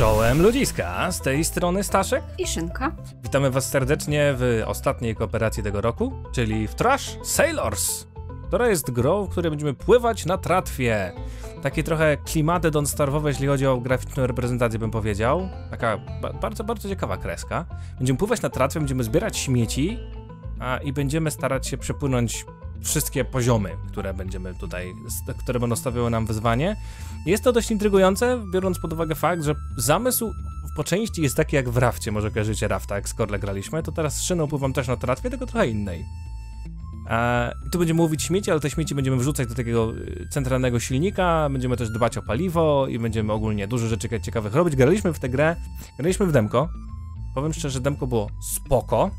Czołem ludziska, z tej strony Staszek. I szynka. Witamy was serdecznie w ostatniej kooperacji tego roku, czyli w Trash Sailors, która jest grą, w której będziemy pływać na tratwie. Takie trochę klimaty Don't jeśli chodzi o graficzną reprezentację, bym powiedział. Taka ba bardzo, bardzo ciekawa kreska. Będziemy pływać na tratwie, będziemy zbierać śmieci a, i będziemy starać się przepłynąć wszystkie poziomy, które będziemy tutaj, które będą stawiały nam wyzwanie. Jest to dość intrygujące, biorąc pod uwagę fakt, że zamysł po części jest taki jak w rafcie, może kojarzycie rafta, jak z Korle graliśmy, to teraz z szyną pływam też na tratwie, tylko trochę innej. E, tu będziemy mówić śmieci, ale te śmieci będziemy wrzucać do takiego y, centralnego silnika, będziemy też dbać o paliwo i będziemy ogólnie dużo rzeczy ciekawych robić. Graliśmy w tę grę, graliśmy w demko. Powiem szczerze, demko było spoko.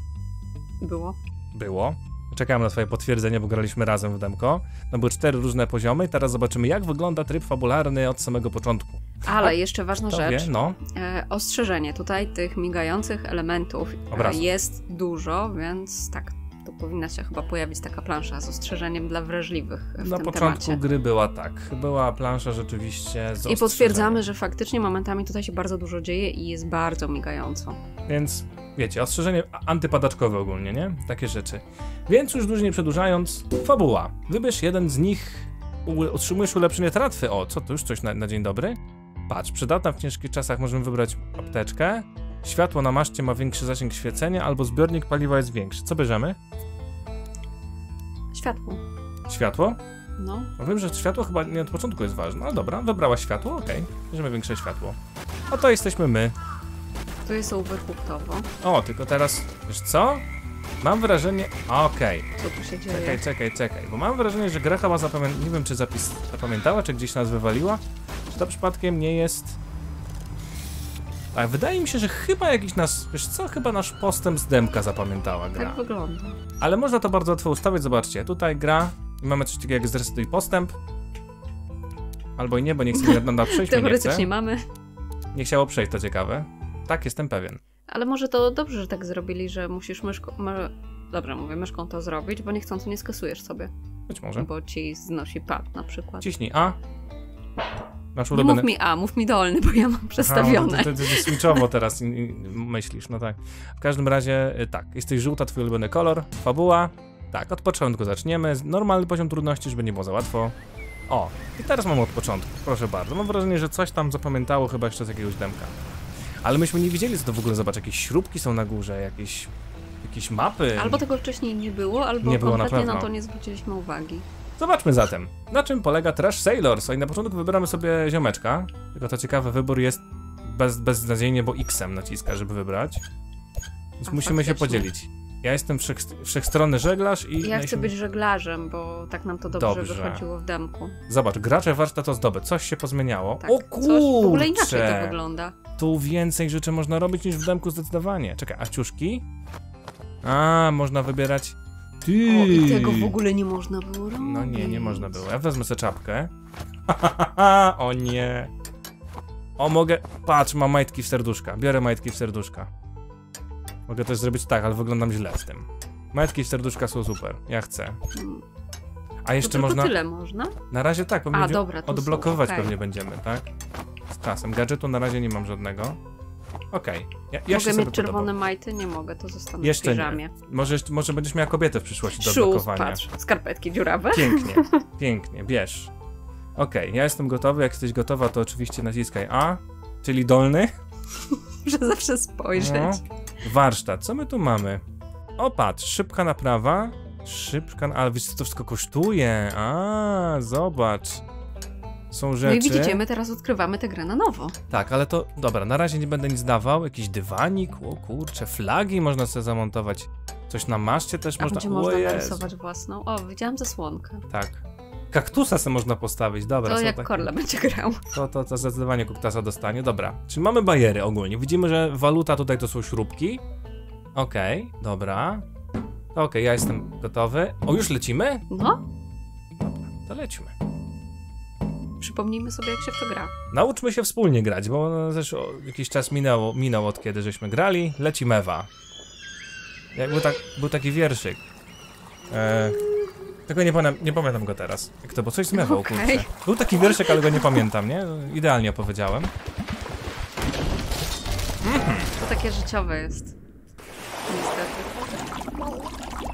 Było. Było. Czekałem na twoje potwierdzenie, bo graliśmy razem w demko. No były cztery różne poziomy i teraz zobaczymy, jak wygląda tryb fabularny od samego początku. Ale A, jeszcze ważna rzecz. Wie, no. E, ostrzeżenie. Tutaj tych migających elementów e, jest dużo, więc tak, tu powinna się chyba pojawić taka plansza z ostrzeżeniem dla wrażliwych w Na początku temacie. gry była tak. Była plansza rzeczywiście z I potwierdzamy, że faktycznie momentami tutaj się bardzo dużo dzieje i jest bardzo migająco. Więc wiecie, ostrzeżenie antypadaczkowe ogólnie, nie? Takie rzeczy. Więc już dłużej nie przedłużając, fabuła. Wybierz jeden z nich, otrzymujesz ulepszenie tratwy. O, co to już coś na, na dzień dobry? Patrz, przydatna w ciężkich czasach możemy wybrać apteczkę. Światło na maszcie ma większy zasięg świecenia, albo zbiornik paliwa jest większy. Co bierzemy? Światło. Światło? No. no wiem, że światło chyba nie od początku jest ważne, ale dobra, wybrała światło, okej. Okay. Bierzemy większe światło. A to jesteśmy my. Tu jest overcooktowo. O, tylko teraz, wiesz co? Mam wrażenie, okej. Okay. Co tu się dzieje? Czekaj, czekaj, czekaj, bo mam wrażenie, że gra chyba zapamiętała, nie wiem czy zapis zapamiętała, czy gdzieś nas wywaliła, czy to przypadkiem nie jest... A wydaje mi się, że chyba jakiś nas, wiesz co, chyba nasz postęp z demka zapamiętała gra. Tak wygląda. Ale można to bardzo łatwo ustawić, zobaczcie, tutaj gra i mamy coś takiego jak zresetuj postęp. Albo i nie, bo nie chce mi na przejść, Teoretycznie nie mamy. Nie chciało przejść, to ciekawe. Tak, jestem pewien. Ale może to dobrze, że tak zrobili, że musisz myszką... My... Dobrze, mówię, myszką to zrobić, bo niechcący nie skasujesz sobie. Być może. Bo ci znosi pad na przykład. Ciśnij A. Masz. Nie mów mi A, mów mi dolny, bo ja mam przestawione. Aha, to, to, to switchowo teraz myślisz, no tak. W każdym razie, y, tak, jesteś żółta, twój ulubiony kolor, fabuła. Tak, od początku zaczniemy. Normalny poziom trudności, żeby nie było za łatwo. O, i teraz mamy od początku, proszę bardzo. Mam wrażenie, że coś tam zapamiętało chyba jeszcze z jakiegoś demka. Ale myśmy nie widzieli, co to w ogóle, zobacz, jakieś śrubki są na górze, jakieś, jakieś mapy. Albo tego wcześniej nie było, albo nie było kompletnie na, na to nie zwróciliśmy uwagi. Zobaczmy zatem, na czym polega Trash Sailors. I na początku wybieramy sobie ziomeczka, tylko to ciekawy wybór jest bez, beznadziejnie, bo X-em naciska, żeby wybrać. Więc A, musimy faktycznie. się podzielić. Ja jestem wszech, wszechstronny żeglarz i... Ja chcę być żeglarzem, bo tak nam to dobrze, dobrze. wychodziło w demku. Zobacz, gracze warsztat ozdoby. Coś się pozmieniało. Tak, o kurczę! Coś w ogóle inaczej to wygląda. Tu więcej rzeczy można robić niż w demku zdecydowanie. Czekaj, a ciuszki? A, można wybierać... Ty. O, i tego w ogóle nie można było robić. No nie, nie można było. Ja wezmę sobie czapkę. o nie. O, mogę... Patrz, mam majtki w serduszka. Biorę majtki w serduszka. Mogę też zrobić tak, ale wyglądam źle z tym. Majtki w serduszka są super. Ja chcę. A jeszcze to można... tyle można? Na razie tak, pewnie A, dobra, odblokować są, okay. pewnie będziemy, tak? Z czasem. Gadżetu na razie nie mam żadnego. Okej. Okay. Ja, ja mogę mieć czerwone majty? Nie mogę, to zostanę Jeszcze w piżamie. Nie. Może, może będziesz miała kobietę w przyszłości do Szuf, odblokowania. patrz, skarpetki dziurawe. Pięknie, pięknie, bierz. Okej, okay, ja jestem gotowy, jak jesteś gotowa, to oczywiście naciskaj A, czyli dolny. Muszę zawsze spojrzeć. No. Warsztat, co my tu mamy? O, patrz, szybka naprawa. Szybka, ale wiesz co to wszystko kosztuje? A, zobacz. Są rzeczy. No i widzicie, my teraz odkrywamy tę grę na nowo. Tak, ale to, dobra, na razie nie będę nic dawał. Jakiś dywanik, o kurcze, flagi można sobie zamontować. Coś na maszcie też A można... Gdzie można narysować własną? O, widziałam zasłonkę. Tak. Kaktusa sobie można postawić, dobra. To jak takie... Korla będzie grał. To, to, to zdecydowanie kuktasa dostanie, dobra. Czyli mamy bajery ogólnie. Widzimy, że waluta tutaj to są śrubki. Okej, okay, dobra. Okej, okay, ja jestem gotowy. O, już lecimy? No. Dobra, to lecimy. Przypomnijmy sobie, jak się w to gra. Nauczmy się wspólnie grać, bo też jakiś czas minęło, minął od kiedy żeśmy grali. Leci mewa. Był, tak, był taki wierszyk. E, tylko nie, pamiętam, nie pamiętam go teraz. Jak to, bo coś z mewą, okay. kurczę. Był taki wierszyk, ale go nie pamiętam, nie? Idealnie opowiedziałem. takie życiowe jest. Niestety.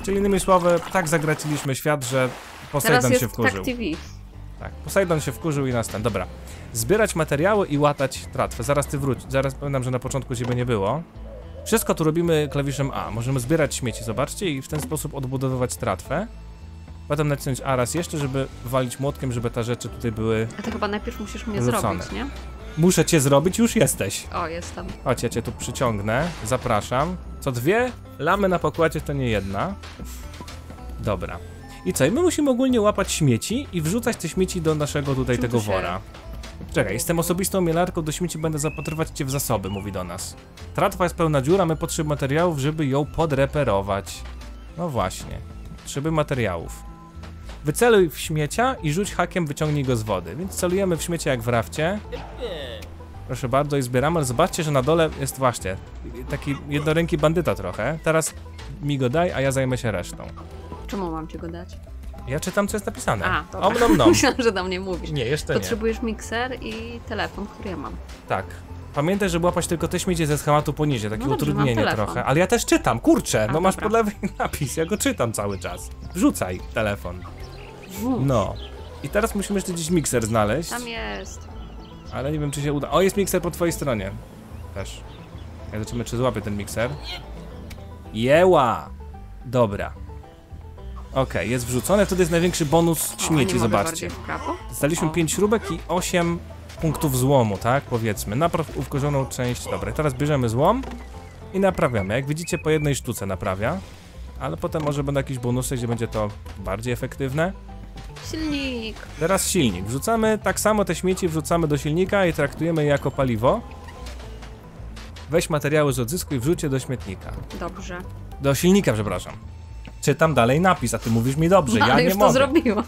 Czyli innymi słowy, tak zagraciliśmy świat, że Poseidon się wkurzył. Tak TV. Tak, Poseidon się wkurzył i nas ten. Dobra. Zbierać materiały i łatać tratwę. Zaraz ty wróć. Zaraz pamiętam, że na początku ciebie nie było. Wszystko tu robimy klawiszem A. Możemy zbierać śmieci, zobaczcie, i w ten sposób odbudowywać tratwę. Potem nacisnąć A raz jeszcze, żeby walić młotkiem, żeby te rzeczy tutaj były A to chyba najpierw musisz mnie zrobić, nie? Muszę cię zrobić, już jesteś. O, jestem. Chodź, ja cię tu przyciągnę. Zapraszam. Co dwie lamy na pokładzie to nie jedna. Dobra. I co? I my musimy ogólnie łapać śmieci i wrzucać te śmieci do naszego tutaj Czym tego się- wora. Czekaj, jestem osobistą mielarką, do śmieci będę zapatrywać cię w zasoby, mówi do nas. Tratwa jest pełna dziura, my potrzebujemy materiałów, żeby ją podreperować. No właśnie. Potrzeby materiałów. Wyceluj w śmiecia i rzuć hakiem, wyciągnij go z wody. Więc celujemy w śmiecie jak w rafcie. Proszę bardzo i zbieramy, ale zobaczcie, że na dole jest właśnie taki jednoręki bandyta trochę. Teraz mi go daj, a ja zajmę się resztą. Czemu mam ci go dać? Ja czytam, co jest napisane. A, dobra. Om nom nom. Myślałam, że do mnie mówisz. Nie, jeszcze nie. Potrzebujesz mikser i telefon, który ja mam. Tak. Pamiętaj, żeby łapać tylko te śmiecie ze schematu poniżej, takie No dobrze, utrudnienie trochę. Ale ja też czytam, kurczę, A, no masz po lewej napis, ja go czytam cały czas. Wrzucaj telefon. No. I teraz musimy jeszcze gdzieś mikser znaleźć, Tam jest. ale nie wiem, czy się uda. O, jest mikser po twojej stronie. Też. Ja zobaczymy, czy złapię ten mikser. Jeła! Dobra. Okej, jest wrzucone, wtedy jest największy bonus O, śmieci, mogę zobaczcie. O. 5 śrubek i 8 punktów złomu, tak? Powiedzmy. Napraw uwkorzoną część. Dobra, teraz bierzemy złom i naprawiamy. Jak widzicie, po jednej sztuce naprawia. Ale potem może będą jakieś bonusy, gdzie będzie to bardziej efektywne. Silnik. Teraz silnik. Wrzucamy tak samo te śmieci, wrzucamy do silnika i traktujemy je jako paliwo. Weź materiały z odzysku i wrzuć je do śmietnika. Dobrze. Do silnika, przepraszam. Czytam dalej napis, a ty mówisz mi dobrze, No, ja ale nie już mogę. to zrobiłam.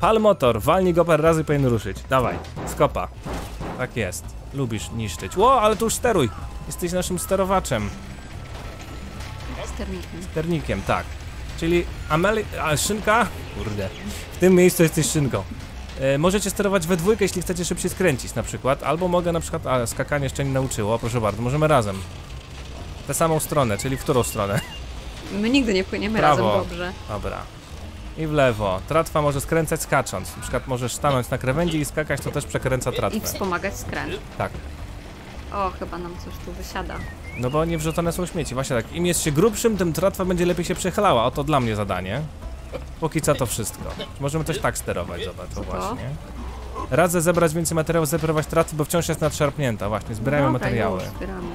Pal motor, walnij go parę razy powinien ruszyć. Dawaj, skopa. Tak jest. Lubisz niszczyć. Ło, ale tu już steruj. Jesteś naszym sterowaczem. Sternikiem. Sternikiem, tak. Czyli Ameli... A, szynka? Kurde. W tym miejscu jesteś szynką. E, możecie sterować we dwójkę, jeśli chcecie szybciej skręcić na przykład. Albo mogę na przykład... A, skakanie jeszcze nie nauczyło. Proszę bardzo, możemy razem. Tę samą stronę, czyli w którą stronę? My nigdy nie płyniemy Prawo. razem dobrze. Dobra. I w lewo. Tratwa może skręcać skacząc. Na przykład możesz stanąć na krawędzi i skakać, to też przekręca I tratwę. wspomagać skręt. Tak. O, chyba nam coś tu wysiada. No bo nie wrzucone są śmieci. Właśnie tak. Im jest się grubszym, tym tratwa będzie lepiej się przechylała. Oto dla mnie zadanie. Póki co to wszystko. Możemy też tak sterować, zobacz, to właśnie. Radzę zebrać więcej materiałów, zebrawać tratwy, bo wciąż jest nadszarpnięta. Właśnie, zbierajmy Dobra, materiały. Już, zbieramy.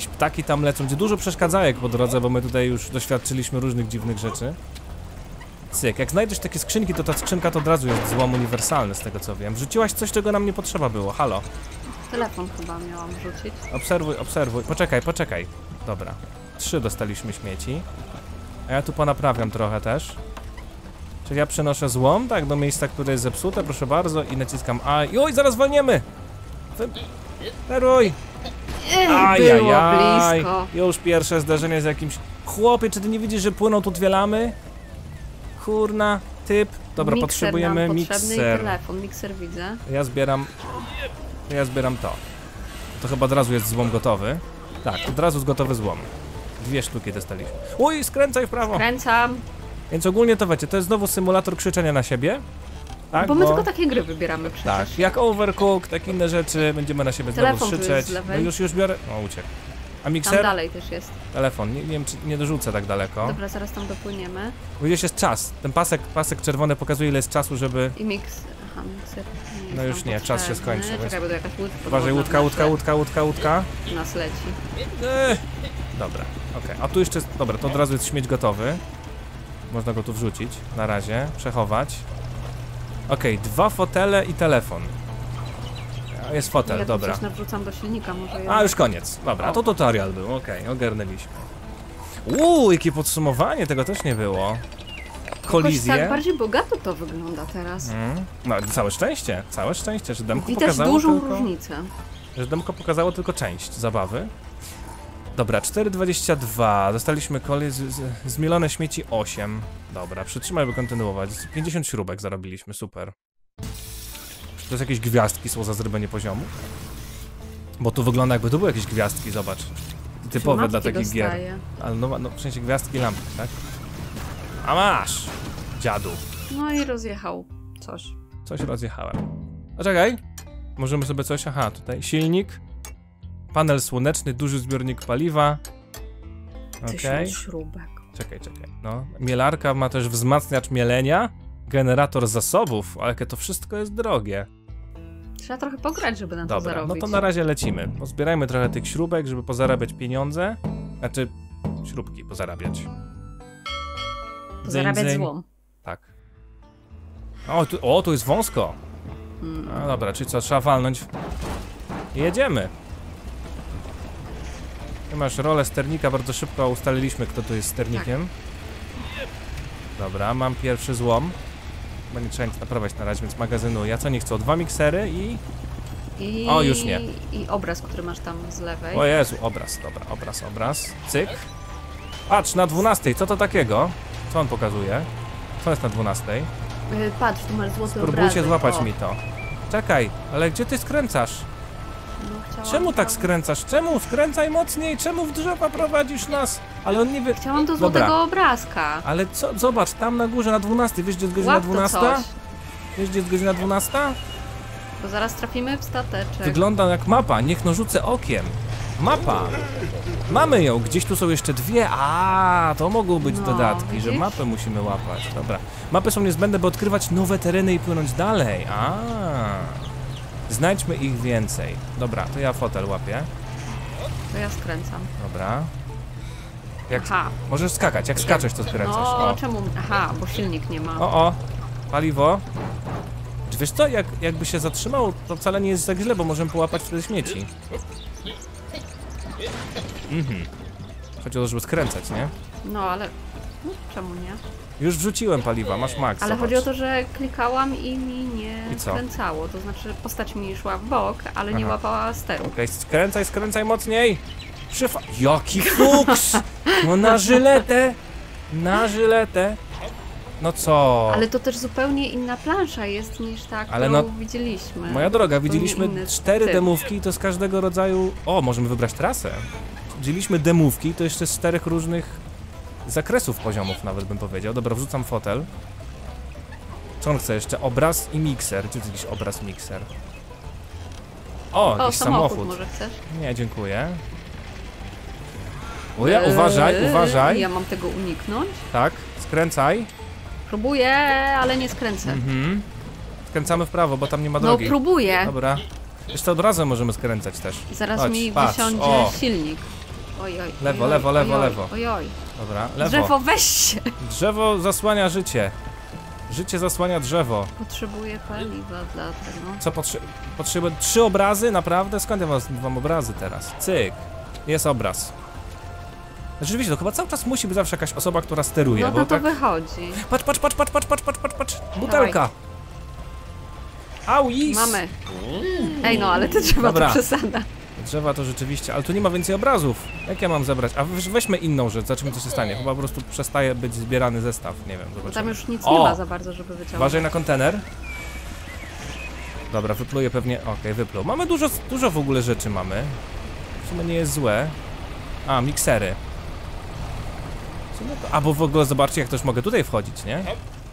Jakieś ptaki tam lecą, gdzie dużo przeszkadzajek po drodze, bo my tutaj już doświadczyliśmy różnych dziwnych rzeczy. Cyk, jak znajdziesz takie skrzynki, to ta skrzynka to od razu jest złom uniwersalny, z tego co wiem. Wrzuciłaś coś, czego nam nie potrzeba było, halo. Telefon chyba miałam wrzucić. Obserwuj, obserwuj. Poczekaj, poczekaj. Dobra. Trzy dostaliśmy śmieci. A ja tu ponaprawiam trochę też. Czyli ja przenoszę złom, tak, do miejsca, które jest zepsute, proszę bardzo, i naciskam A. I oj, zaraz walniemy! Wy- Ej, było Ajajaj! blisko. Już pierwsze zderzenie z jakimś... Chłopie, czy ty nie widzisz, że płyną tu dwie lamy? Kurna, typ. Dobra, mikser potrzebujemy nam mikser. telefon. Mikser widzę. Ja zbieram. Ja zbieram to. To chyba od razu jest złom gotowy. Tak, od razu jest gotowy złom. Dwie sztuki dostaliśmy. Uj, skręcaj w prawo! Kręcam. Więc ogólnie to wiecie, to jest znowu symulator krzyczenia na siebie. Tak, bo my tylko takie gry wybieramy przecież. tak, jak Overcooked, tak inne rzeczy, będziemy na siebie znowu Telefon jest krzyczeć. No już, już biorę. O, uciekł. A Tam mikser? dalej też jest. Telefon, nie, nie wiem, czy nie dorzucę tak daleko. Dobra, zaraz tam dopłyniemy. Bo gdzieś jest czas. Ten pasek, pasek czerwony pokazuje, ile jest czasu, żeby. I mix... Aha, mikser nie No już nie, czas się potrzebny. skończył, Czekaj, bo to jakaś łódka Uważaj, łódka, łódka, łódka, łódka, łódka. nas leci. Eee. Dobra, okej. A tu jeszcze, dobra, to od razu jest śmieć gotowy. Można go tu wrzucić, na razie, przechować. Okej, dwa fotele i telefon. A, Jest fotel, ja dobra. coś nawrzucam do silnika, może A, jednak- już koniec. Dobra, to tutorial był, okej, ogarnęliśmy. Uuu, jakie podsumowanie, tego też nie było. Jakoś Kolizje. tak bardziej bogato to wygląda teraz. Mm. No, całe szczęście, całe szczęście, że demko Widać pokazało dużą tylko... różnicę. że demko pokazało tylko część zabawy. Dobra, 4,22. Dostaliśmy kolej z, zmielone śmieci 8. Dobra, przytrzymaj, by kontynuować. 50 śrubek zarobiliśmy, super. Czy to jest jakieś gwiazdki są za zrobienie poziomu? Bo tu wygląda jakby tu były jakieś gwiazdki, zobacz. Typowe dla takich dostaje. gier. Ale no, no, w sensie gwiazdki lampki, tak? A masz! Dziadu. No i rozjechał coś. Coś rozjechałem. A czekaj. Możemy sobie coś... Aha, tutaj silnik. Panel słoneczny, duży zbiornik paliwa. Okej. Tysiąc śrubek. Czekaj, czekaj. No. Mielarka ma też wzmacniacz mielenia. Generator zasobów, ale to wszystko jest drogie. Trzeba trochę pograć, żeby na to Dobra, no zarobić. to na razie lecimy. Pozbierajmy trochę tych śrubek, żeby pozarabiać pieniądze. Znaczy, śrubki pozarabiać. Zarabiać Dzyń, dzyń. złom. Tak. O tu, o, tu jest wąsko. Mm. No dobra, czyli co, trzeba walnąć. Jedziemy. Ty masz rolę sternika, bardzo szybko ustaliliśmy, kto tu jest sternikiem. Dobra, mam pierwszy złom. Chyba nie trzeba nic naprawiać na razie, więc magazynuję. Ja co nie chcę? Dwa miksery i... I, O, już nie. I obraz, który masz tam z lewej. O Jezu, obraz, dobra, obraz, obraz. Cyk. Patrz, na 12, co to takiego? Co on pokazuje? Co jest na 12? Y, Patrz, tu masz złoty Próbujcie obrazek. złapać o. mi to. Czekaj, ale gdzie ty skręcasz? No, Czemu tak skręcasz? Czemu? Skręcaj mocniej! Czemu w drzewa prowadzisz nas? Ale on nie wie... Chciałam do Dobra. złotego obrazka. Ale co? Zobacz, tam na górze na 12. Wiesz, gdzie jest godzina Łap to 12? coś, Wiesz, gdzie jest godzina 12? bo zaraz trafimy w stateczek. Wygląda jak mapa. Niech no rzucę okiem. Mapa. Mamy ją. Gdzieś tu są jeszcze dwie. A, to mogą być No, dodatki, że widzisz? mapę musimy łapać. Dobra. Mapy są niezbędne, by odkrywać nowe tereny i płynąć dalej. A. Znajdźmy ich więcej. Dobra, to ja fotel łapię. To ja skręcam. Dobra. Jak Aha. Możesz skakać, jak skaczesz to skręcasz. No, O, czemu? Aha, bo silnik nie ma. o, o. paliwo. Czy Wiesz co, jak, jakby się zatrzymał, to wcale nie jest tak źle, bo możemy połapać wtedy śmieci. Mhm. Chodzi o to, żeby skręcać, nie? No, ale... No, czemu nie? Już wrzuciłem paliwa, masz max. Ale zobacz. chodzi o to, że klikałam i mi nie I co? skręcało. To znaczy postać mi szła w bok, ale nie Aha. łapała steru. Okej, skręcaj, skręcaj mocniej. Przyfa... Jaki fuks! No na żyletę! Na żyletę! No co? Ale to też zupełnie inna plansza jest niż ta, którą Ale no- widzieliśmy. Moja droga, widzieliśmy cztery typ. demówki i to z każdego rodzaju... O, możemy wybrać trasę. Widzieliśmy demówki, to jeszcze z czterech różnych zakresów poziomów nawet bym powiedział. Dobra, wrzucam fotel. Co on chce jeszcze? Obraz i mikser. Gdzie jest jakiś obraz, mikser? O, O, jakiś samochód, samochód. może chcesz? Nie, dziękuję. Eee, uważaj, uważaj. Ja mam tego uniknąć? Tak, skręcaj. Próbuję, ale nie skręcę. Mhm. Skręcamy w prawo, bo tam nie ma No drogi. próbuję. Dobra. Jeszcze od razu możemy skręcać też. Zaraz Chodź, mi patrz, wysiądzie o. silnik. Oj, oj, Lewo, oj, lewo, oj, lewo, oj, lewo. Oj, oj. Dobra, lewo. Drzewo, weź się! Drzewo zasłania życie. Życie zasłania drzewo. Potrzebuję paliwa dla tego. Co potrze potrzebuję? Trzy obrazy? Naprawdę? Skąd ja mam, mam obrazy teraz? Cyk. Jest obraz. Rzeczywiście, to chyba cały czas musi być zawsze jakaś osoba, która steruje, No bo to to tak... wychodzi. Patrz, patrz, patrz, patrz, patrz, patrz, patrz, patrz, patrz. Butelka. Au, is. Mamy. Ej, no ale ty trzeba Dobra. to przesada. Drzewa to rzeczywiście, ale tu nie ma więcej obrazów. Jak ja mam zebrać? A weź- weźmy inną rzecz, zobaczymy co się stanie. Chyba po prostu przestaje być zbierany zestaw, nie wiem, zobaczymy. tam już nic O! nie ma za bardzo, żeby wyciągnąć. Uważaj na kontener. Dobra, wypluję pewnie. Okej, wypluł. Mamy dużo, dużo w ogóle rzeczy mamy. W sumie nie jest złe. A, miksery. To... A, bo w ogóle zobaczcie, jak też mogę tutaj wchodzić, nie?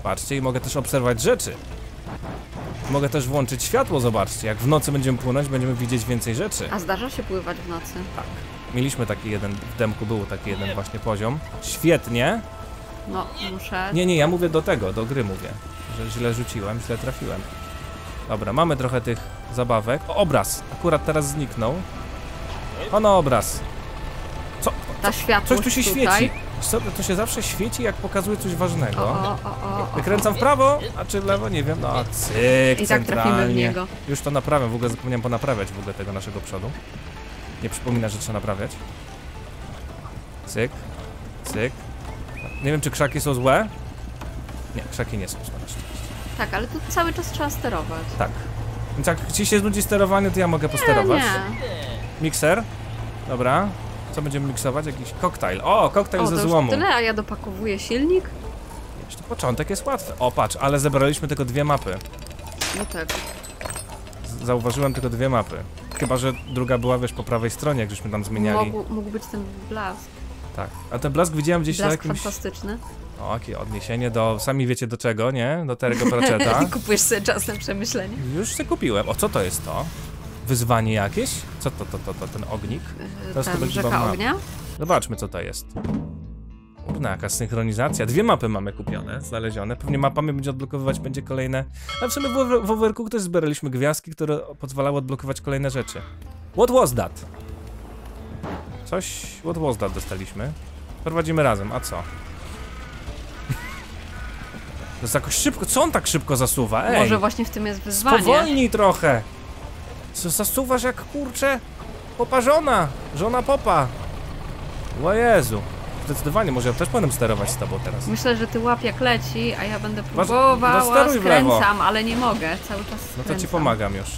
Patrzcie, i mogę też obserwować rzeczy. Mogę też włączyć światło, zobaczcie. Jak w nocy będziemy płynąć, będziemy widzieć więcej rzeczy. A zdarza się pływać w nocy? Tak. Mieliśmy taki jeden, w demku był taki jeden właśnie poziom. Świetnie. No, muszę. Nie, nie, ja mówię do tego, do gry mówię. Że źle rzuciłem, źle trafiłem. Dobra, mamy trochę tych zabawek. O, obraz! Akurat teraz zniknął. Ono obraz. Co? Ta światłość Coś tu się tutaj. świeci. To się zawsze świeci, jak pokazuje coś ważnego. o, o, o. Wykręcam w prawo, a czy w lewo? Nie wiem. No, cyk, I tak trafimy w niego. Już to naprawiam, w ogóle zapomniałem ponaprawiać w ogóle tego naszego przodu. Nie przypomina, że trzeba naprawiać. Cyk, cyk. Nie wiem, czy krzaki są złe. Nie, krzaki nie są złe na szczęście. Tak, ale tu cały czas trzeba sterować. Tak. Więc jak ci się znudzi sterowanie, to ja mogę posterować. Nie, Mikser. Dobra. Co będziemy miksować? Jakiś koktajl. O, koktajl O, ze złomu. tyle, a ja dopakowuję silnik? Jeszcze początek jest łatwy. O, patrz, ale zebraliśmy tylko dwie mapy. No tak. Zauważyłem tylko dwie mapy. Chyba, że druga była, wiesz, po prawej stronie, jak żeśmy tam zmieniali. Mógł, mógł być ten blask. Tak. A ten blask widziałem gdzieś blask na jakimś... fantastyczny. O, jakie odniesienie do... Sami wiecie do czego, nie? Do Terego Pratchetta. Kupujesz sobie czas na przemyślenie. Już sobie kupiłem. O, co to jest to? Wyzwanie jakieś? Co to, to, to, to ten ognik? To jest to rzeka ognia? Zobaczmy, co to jest. Kurna, jaka synchronizacja. Dwie mapy mamy kupione, znalezione. Pewnie mapami będzie odblokowywać będzie kolejne. A w sumie w, w Overcook też zbieraliśmy gwiazdki, które pozwalały odblokować kolejne rzeczy. What was that? Coś... What was that dostaliśmy? Prowadzimy razem, a co? To jest jakoś szybko. Co on tak szybko zasuwa? Ej! Może właśnie w tym jest wyzwanie. Spowolnij trochę! Co zasuwasz jak kurcze? Poparzona! Żona popa! O Jezu! Zdecydowanie, może ja też powinienem sterować z tobą teraz. Myślę, że ty łap jak leci, a ja będę próbowała, no skręcam, ale nie mogę, cały czas skręcam. No to ci pomagam już.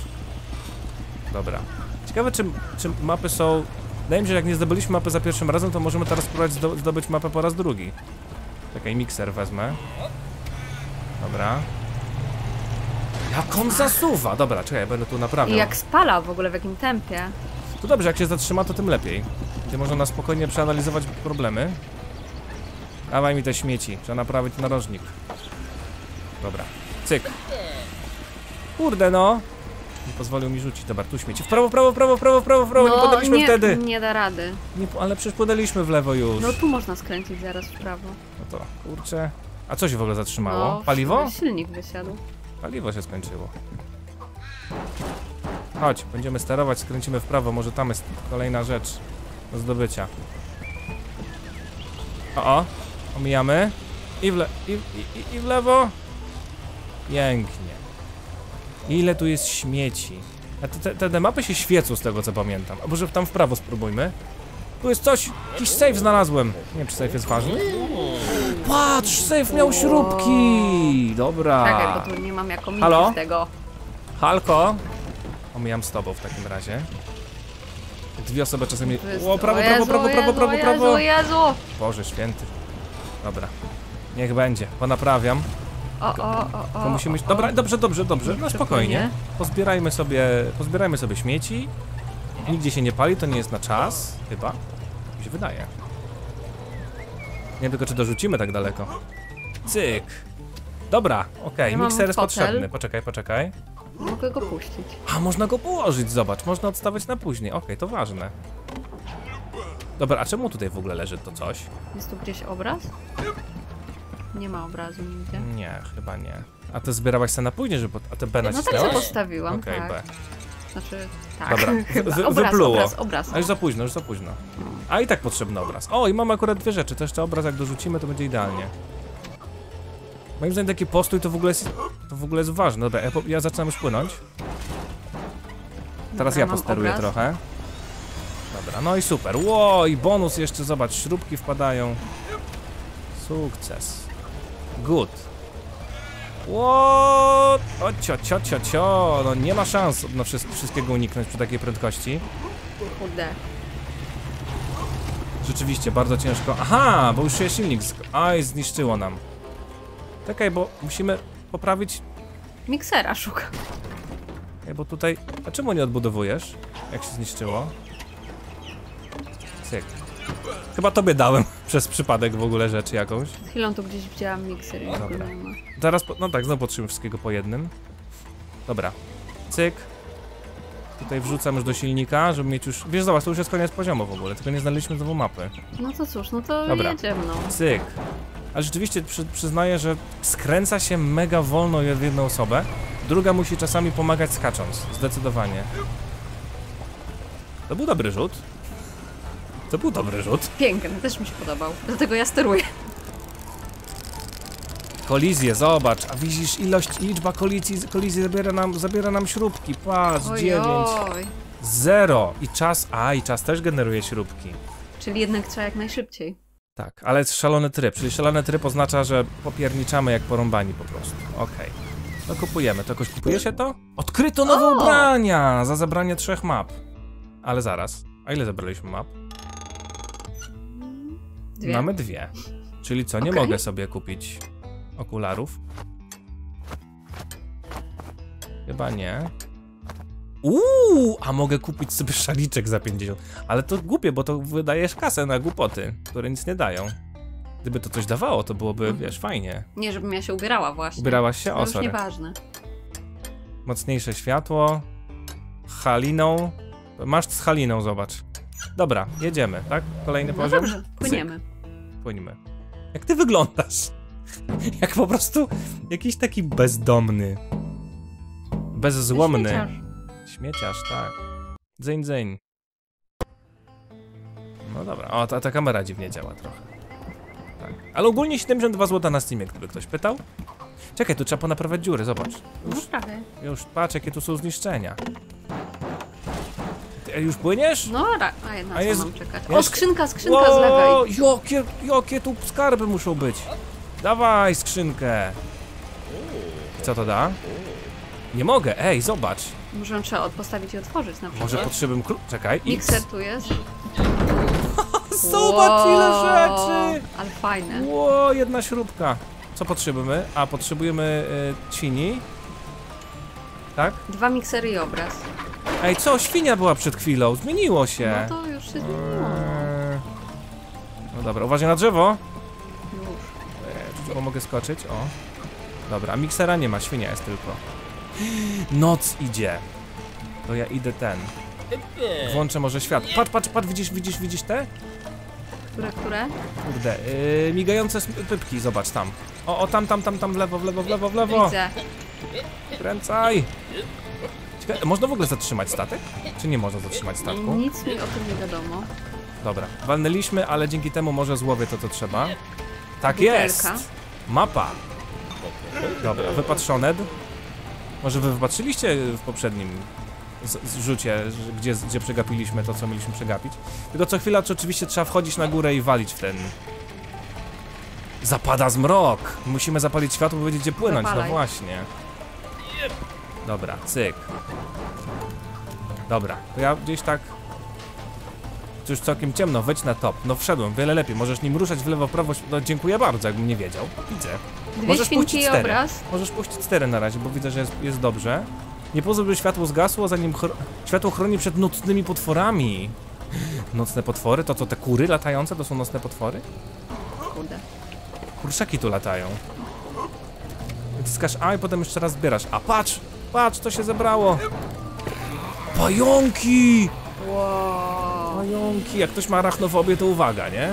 Dobra. Ciekawe, czy, czy mapy są... Wydaje mi się, że jak nie zdobyliśmy mapy za pierwszym razem, to możemy teraz spróbować zdobyć mapę po raz drugi. Czekaj, mikser wezmę. Dobra. Jak on zasuwa! Dobra, czekaj, będę tu naprawiał. I jak spala w ogóle, w jakim tempie. To dobrze, jak się zatrzyma, to tym lepiej. Gdzie można na spokojnie przeanalizować problemy. Dawaj mi te śmieci, trzeba naprawić narożnik. Dobra, cyk. Kurde no! Nie pozwolił mi rzucić. Dobra, tu śmieci. W prawo, prawo, prawo, prawo, prawo, prawo. No, nie podaliśmy nie, wtedy. nie da rady. Nie, ale przecież podaliśmy w lewo już. No tu można skręcić zaraz w prawo. No to, kurczę. A co się w ogóle zatrzymało? No, Paliwo? Silnik wysiadł. Paliwo się skończyło. Chodź, będziemy sterować, skręcimy w prawo, może tam jest kolejna rzecz do zdobycia. O, o, omijamy. I w, le i, i, i w lewo. Pięknie. Ile tu jest śmieci. A te, te, te mapy się świecą z tego co pamiętam. A może tam w prawo spróbujmy. Tu jest coś, jakiś safe znalazłem. Nie wiem czy safe jest ważny. Patrz, safe miał śrubki. Dobra. Czekaj, bo tu nie mam jako Halo? tego. Halko? Omijam z tobą w takim razie. Dwie osoby czasami... O, prawo, prawo, prawo, prawo, prawo, prawo. Jezu, Boże święty. Dobra. Niech będzie. Ponaprawiam. O, o, o, o. musimy... Dobra, dobrze, dobrze, dobrze. No spokojnie. Pozbierajmy sobie, pozbierajmy sobie śmieci. Nigdzie się nie pali, to nie jest na czas. Chyba. Mi się wydaje. Nie wiem tylko, czy dorzucimy tak daleko. Cyk. Dobra, okej, okay. ja mikser jest potrzebny. Poczekaj, poczekaj. Mogę go puścić. A, można go położyć, zobacz, można odstawiać na później. Okej, okay, to ważne. Dobra, a czemu tutaj w ogóle leży to coś? Jest tu gdzieś obraz? Nie ma obrazu nigdzie. Nie, chyba nie. A ty zbierałaś sobie na później, żeby... A te B No nacisnęłaś? tak, postawiłam, okay, B. Znaczy, tak. Dobra, wy, obraz, wypluło. Obraz, obraz. A już za późno, już za późno. A i tak potrzebny obraz. O, i mamy akurat dwie rzeczy. To jeszcze obraz jak dorzucimy, to będzie idealnie. Moim zdaniem taki postój to w ogóle jest, to w ogóle jest ważne. Dobra, ja, ja zaczynam już płynąć. Teraz Dobra, ja posteruję obraz. trochę. Dobra, no i super. Ło, i bonus jeszcze, zobacz, śrubki wpadają. Sukces. Good. What? O, cio, cio, cio, cio. No nie ma szans no, wszystkiego uniknąć przy takiej prędkości. Kurde. Rzeczywiście, bardzo ciężko. Aha, bo już się silnik... Aj, zniszczyło nam. Czekaj, bo musimy poprawić... Miksera szuka. Ej, bo tutaj... A czemu nie odbudowujesz? Jak się zniszczyło? Cyk. Chyba tobie dałem przez przypadek w ogóle rzeczy jakąś. Z chwilą tu gdzieś widziałam mikser Dobra. Zaraz, po... no tak, znowu potrzebujemy wszystkiego po jednym. Dobra. Cyk. Tutaj wrzucam już do silnika, żeby mieć już... Wiesz, zobacz, to już jest koniec poziomu w ogóle, tylko nie znaleźliśmy znowu mapy. No to cóż, no to Dobra. jedziemy, no. Cyk. Ale rzeczywiście przy, przyznaję, że skręca się mega wolno w jedną osobę. Druga musi czasami pomagać skacząc. Zdecydowanie. To był dobry rzut. To był dobry rzut. Piękny, też mi się podobał. Dlatego ja steruję. Kolizję, zobacz. A widzisz ilość, liczba kolizji, kolizji zabiera nam, zabiera nam śrubki. Patrz, oj, 9. Oj. Zero. I czas, a i czas też generuje śrubki. Czyli jednak trzeba jak najszybciej. Tak, ale jest szalony tryb, czyli szalony tryb oznacza, że popierniczamy jak porąbani po prostu. Okej. Okay. No kupujemy. To jakoś kupuje się to? Odkryto nowe o! ubrania za zabranie trzech map. Ale zaraz. A ile zabraliśmy map? Dwie. Mamy dwie. Czyli co, nie okay. mogę sobie kupić okularów? Chyba nie. Uuu, a mogę kupić sobie szaliczek za 50. Ale to głupie, bo to wydajesz kasę na głupoty, które nic nie dają. Gdyby to coś dawało, to byłoby, mhm. wiesz, fajnie. Nie, żebym ja się ubierała właśnie. Ubierałaś się? O, to już nieważne. Mocniejsze światło. Haliną. Masz z Haliną, zobacz. Dobra, jedziemy, tak? Kolejny no poziom? dobrze, płyniemy. Płyniemy. Jak ty wyglądasz? Jak po prostu jakiś taki bezdomny. Bezzłomny. Śmieciarz. Śmieciarz, tak. Dzyń, dzyń. No dobra, o, ta, ta kamera dziwnie działa trochę. Tak. Ale ogólnie 72 zł na Steamie, gdyby ktoś pytał. Czekaj, tu trzeba ponaprawiać dziury, zobacz. Już, no prawie. Już, patrz, jakie tu są zniszczenia. Ty już płyniesz? No, a jedna A jest, mam czekać. O, skrzynka, skrzynka z lewej. Jakie, jakie tu skarby muszą być. Dawaj skrzynkę. Co to da? Nie mogę, ej, zobacz. Może trzeba postawić i otworzyć na przykład. Może potrzebujemy klu... Czekaj, Mikser tu jest. zobacz wow, ile rzeczy! Ale fajne. Ło, jedna śrubka. Co potrzebujemy? A, potrzebujemy y, cini. Tak? Dwa miksery i obraz. Ej, co? Świnia była przed chwilą, zmieniło się. No to już się zmieniło. Eee... No dobra, uważaj na drzewo. Już. Eee, mogę skoczyć, o. Dobra, miksera nie ma, świnia jest tylko. Noc idzie. To ja idę ten. Włączę może świat. Patrz, patrz, patrz, widzisz, widzisz, widzisz te? Które, które? Kurde, yy, migające pypki, zobacz tam. O, o, tam, tam, tam, tam, w lewo, w lewo, w lewo, w lewo. Widzę. Kręcaj. Można w ogóle zatrzymać statek? Czy nie można zatrzymać statku? Nic mi o tym nie wiadomo. Dobra, walnęliśmy, ale dzięki temu może złowię to, co trzeba. Tak Butelka. jest! Mapa. Dobra, wypatrzone. Może wy wypatrzyliście w poprzednim zrzucie, gdzie, gdzie przegapiliśmy to, co mieliśmy przegapić. Tylko co chwila, czy oczywiście trzeba wchodzić na górę i walić w ten... Zapada zmrok! Musimy zapalić światło, by wiedzieć, gdzie płynąć. No Zapalaj. No właśnie. Dobra, cyk. Dobra, to ja gdzieś tak... To już całkiem ciemno, wejdź na top. No wszedłem, wiele lepiej. Możesz nim ruszać w lewo, prawo. No dziękuję bardzo, jakbym nie wiedział. Widzę. Dwie Możesz puścić cztery. obraz. Możesz puścić cztery na razie, bo widzę, że jest, jest dobrze. Nie pozwól, by światło zgasło, zanim chro... światło chroni przed nocnymi potworami. Nocne potwory? To co, te kury latające to są nocne potwory? Kurde. Kurczaki tu latają. Wyciskasz A i potem jeszcze raz zbierasz. A patrz! Patrz, co się zebrało! Pająki! Wow. Pająki! Jak ktoś ma arachnofobię, to uwaga, nie?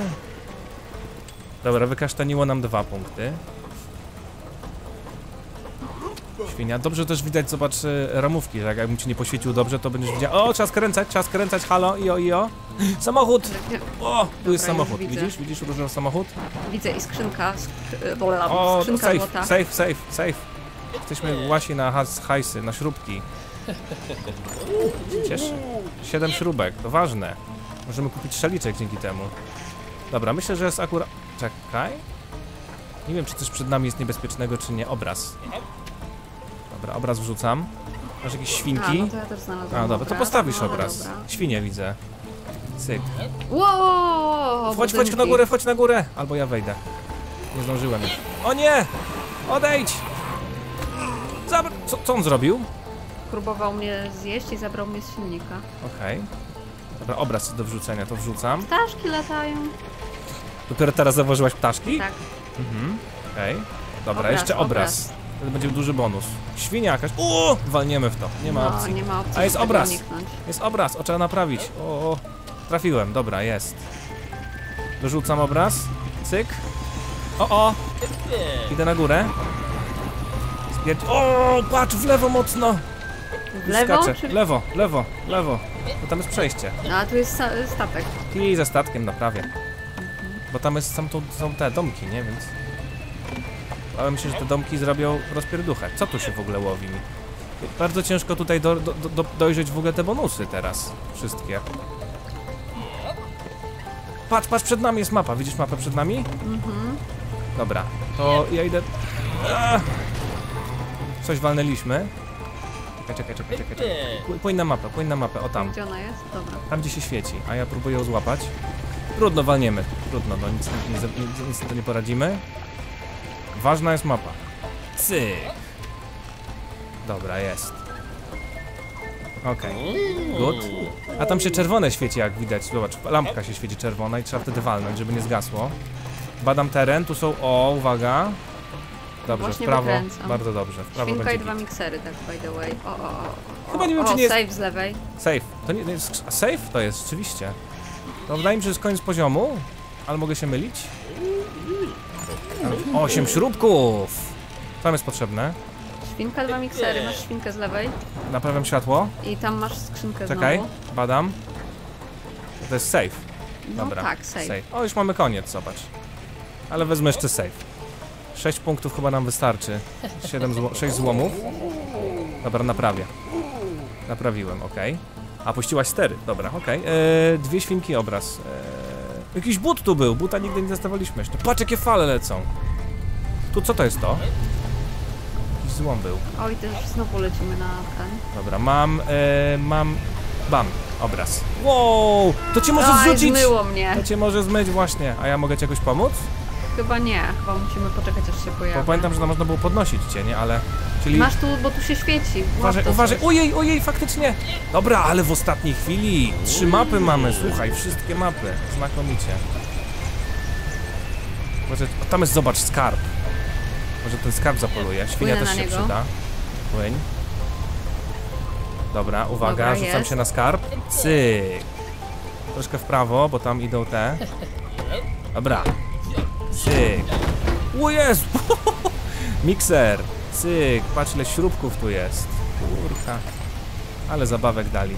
Dobra, wykasztaniło nam dwa punkty. Świnia. Dobrze też widać, zobacz, y, ramówki, że jakbym ci nie poświecił dobrze, to będziesz widział. O, czas kręcać, czas kręcać, halo, io, io. Samochód! O, tu jest samochód, widzisz? Widzisz różny samochód? Widzę i skrzynka, sk o, skrzynka safe, złota. safe, safe, safe. Jesteśmy właśnie na hajsy, na śrubki. Przecież siedem śrubek, to ważne. Możemy kupić szaliczek dzięki temu. Dobra, myślę, że jest akurat... Czekaj. Nie wiem, czy coś przed nami jest niebezpiecznego, czy nie. Obraz. Dobra, obraz wrzucam. Masz jakieś świnki? A, no to ja też znalazłam A, dobra, to postawisz no, obraz. Dobra. Świnie widzę. Cyk. Wow, wchodź, wchodź na górę, wchodź na górę! Albo ja wejdę. Nie zdążyłem. O nie! Odejdź! Zabr co, co on zrobił? Próbował mnie zjeść i zabrał mnie z silnika. Okej. Okay. Dobra, obraz do wrzucenia, to wrzucam. Ptaszki latają. Dopiero teraz zauważyłaś ptaszki? Tak. Mhm, okej. Okay. Dobra, obraz, jeszcze obraz. obraz. Wtedy będzie duży bonus. Świnia jakaś. O, walniemy w to. Nie ma no, opcji. nie ma opcji. A jest obraz. Jest obraz, o trzeba naprawić. O, o, trafiłem, dobra, jest. Dorzucam obraz. Cyk. O, o. Idę na górę. Spierd... O, patrz, w lewo mocno. W lewo? Czy... Lewo, lewo, lewo. Bo tam jest przejście. No, a tu jest statek. I ze statkiem naprawię. Bo tam jest, są, tu, są te domki, nie? Więc... Ale myślę, że te domki zrobią rozpierduchę. Co tu się w ogóle łowi? Bardzo ciężko tutaj do, do, do, dojrzeć w ogóle te bonusy teraz. Wszystkie. Patrz, patrz, przed nami jest mapa. Widzisz mapę przed nami? Mhm. Dobra, to ja idę... Ach. Coś walnęliśmy. Czekaj, czekaj, czekaj, czekaj. czekaj. Płyń na mapę, płyń na mapę, o tam. Gdzie ona jest? Dobra. Tam, gdzie się świeci, a ja próbuję ją złapać. Trudno, walniemy. Trudno, no nic, nic, nic, nic to nie poradzimy. Ważna jest mapa. Cyk. Dobra, jest. Okej, okay. good. A tam się czerwone świeci, jak widać. Zobacz, lampka się świeci czerwona i trzeba wtedy walnąć, żeby nie zgasło. Badam teren, tu są, o, uwaga. Dobrze, Właśnie w prawo, wykręcam. bardzo dobrze. W prawo Świnka i dwa miksery, tak by the way. O, o, o. Chyba nie wiem, czy nie jest- save z lewej. Safe. To nie, jest. A safe to jest, rzeczywiście. To wydaje mi się, że jest koniec poziomu, ale mogę się mylić. Osiem śrubków! Co jest potrzebne? Świnka, dwa miksery, masz świnkę z lewej Naprawiam światło. i tam masz skrzynkę Czekaj, znowu. badam. To jest safe. No Dobra. tak, save. O, już mamy koniec, zobacz. Ale wezmę jeszcze safe. 6 punktów chyba nam wystarczy. 7 zło 6 złomów. Dobra, naprawię. Naprawiłem, ok. A puściłaś stery, dobra, okej. Eee, Dwie świnki obraz. Eee, jakiś but tu był, buta nigdy nie dostawaliśmy jeszcze. Patrz jakie fale lecą. Tu co to jest to? Jakiś złom był. Oj, też znowu lecimy na ten. Dobra, mam, e, mam, bam, obraz. Wow, to cię może zrzucić. zmyło mnie. To cię może zmyć właśnie, a ja mogę ci jakoś pomóc? Chyba nie, chyba musimy poczekać aż się pojawi. Bo pamiętam, że to można było podnosić cię, nie? Ale, czyli... Masz tu, bo tu się świeci. Uważaj, uważaj, ojej, ojej, faktycznie. Dobra, ale w ostatniej chwili trzy mapy mamy, słuchaj, wszystkie mapy, znakomicie. Może, o, tam jest, zobacz, skarb. Może ten skarb zapoluje, świnia też się niego. przyda. Płyń. Dobra, uwaga, Dobra, rzucam jest. się na skarb. Cyk. Troszkę w prawo, bo tam idą te. Dobra. Cyk. O jest! Mikser. Cyk. Patrz ile śrubków tu jest. Kurka. Ale zabawek dali.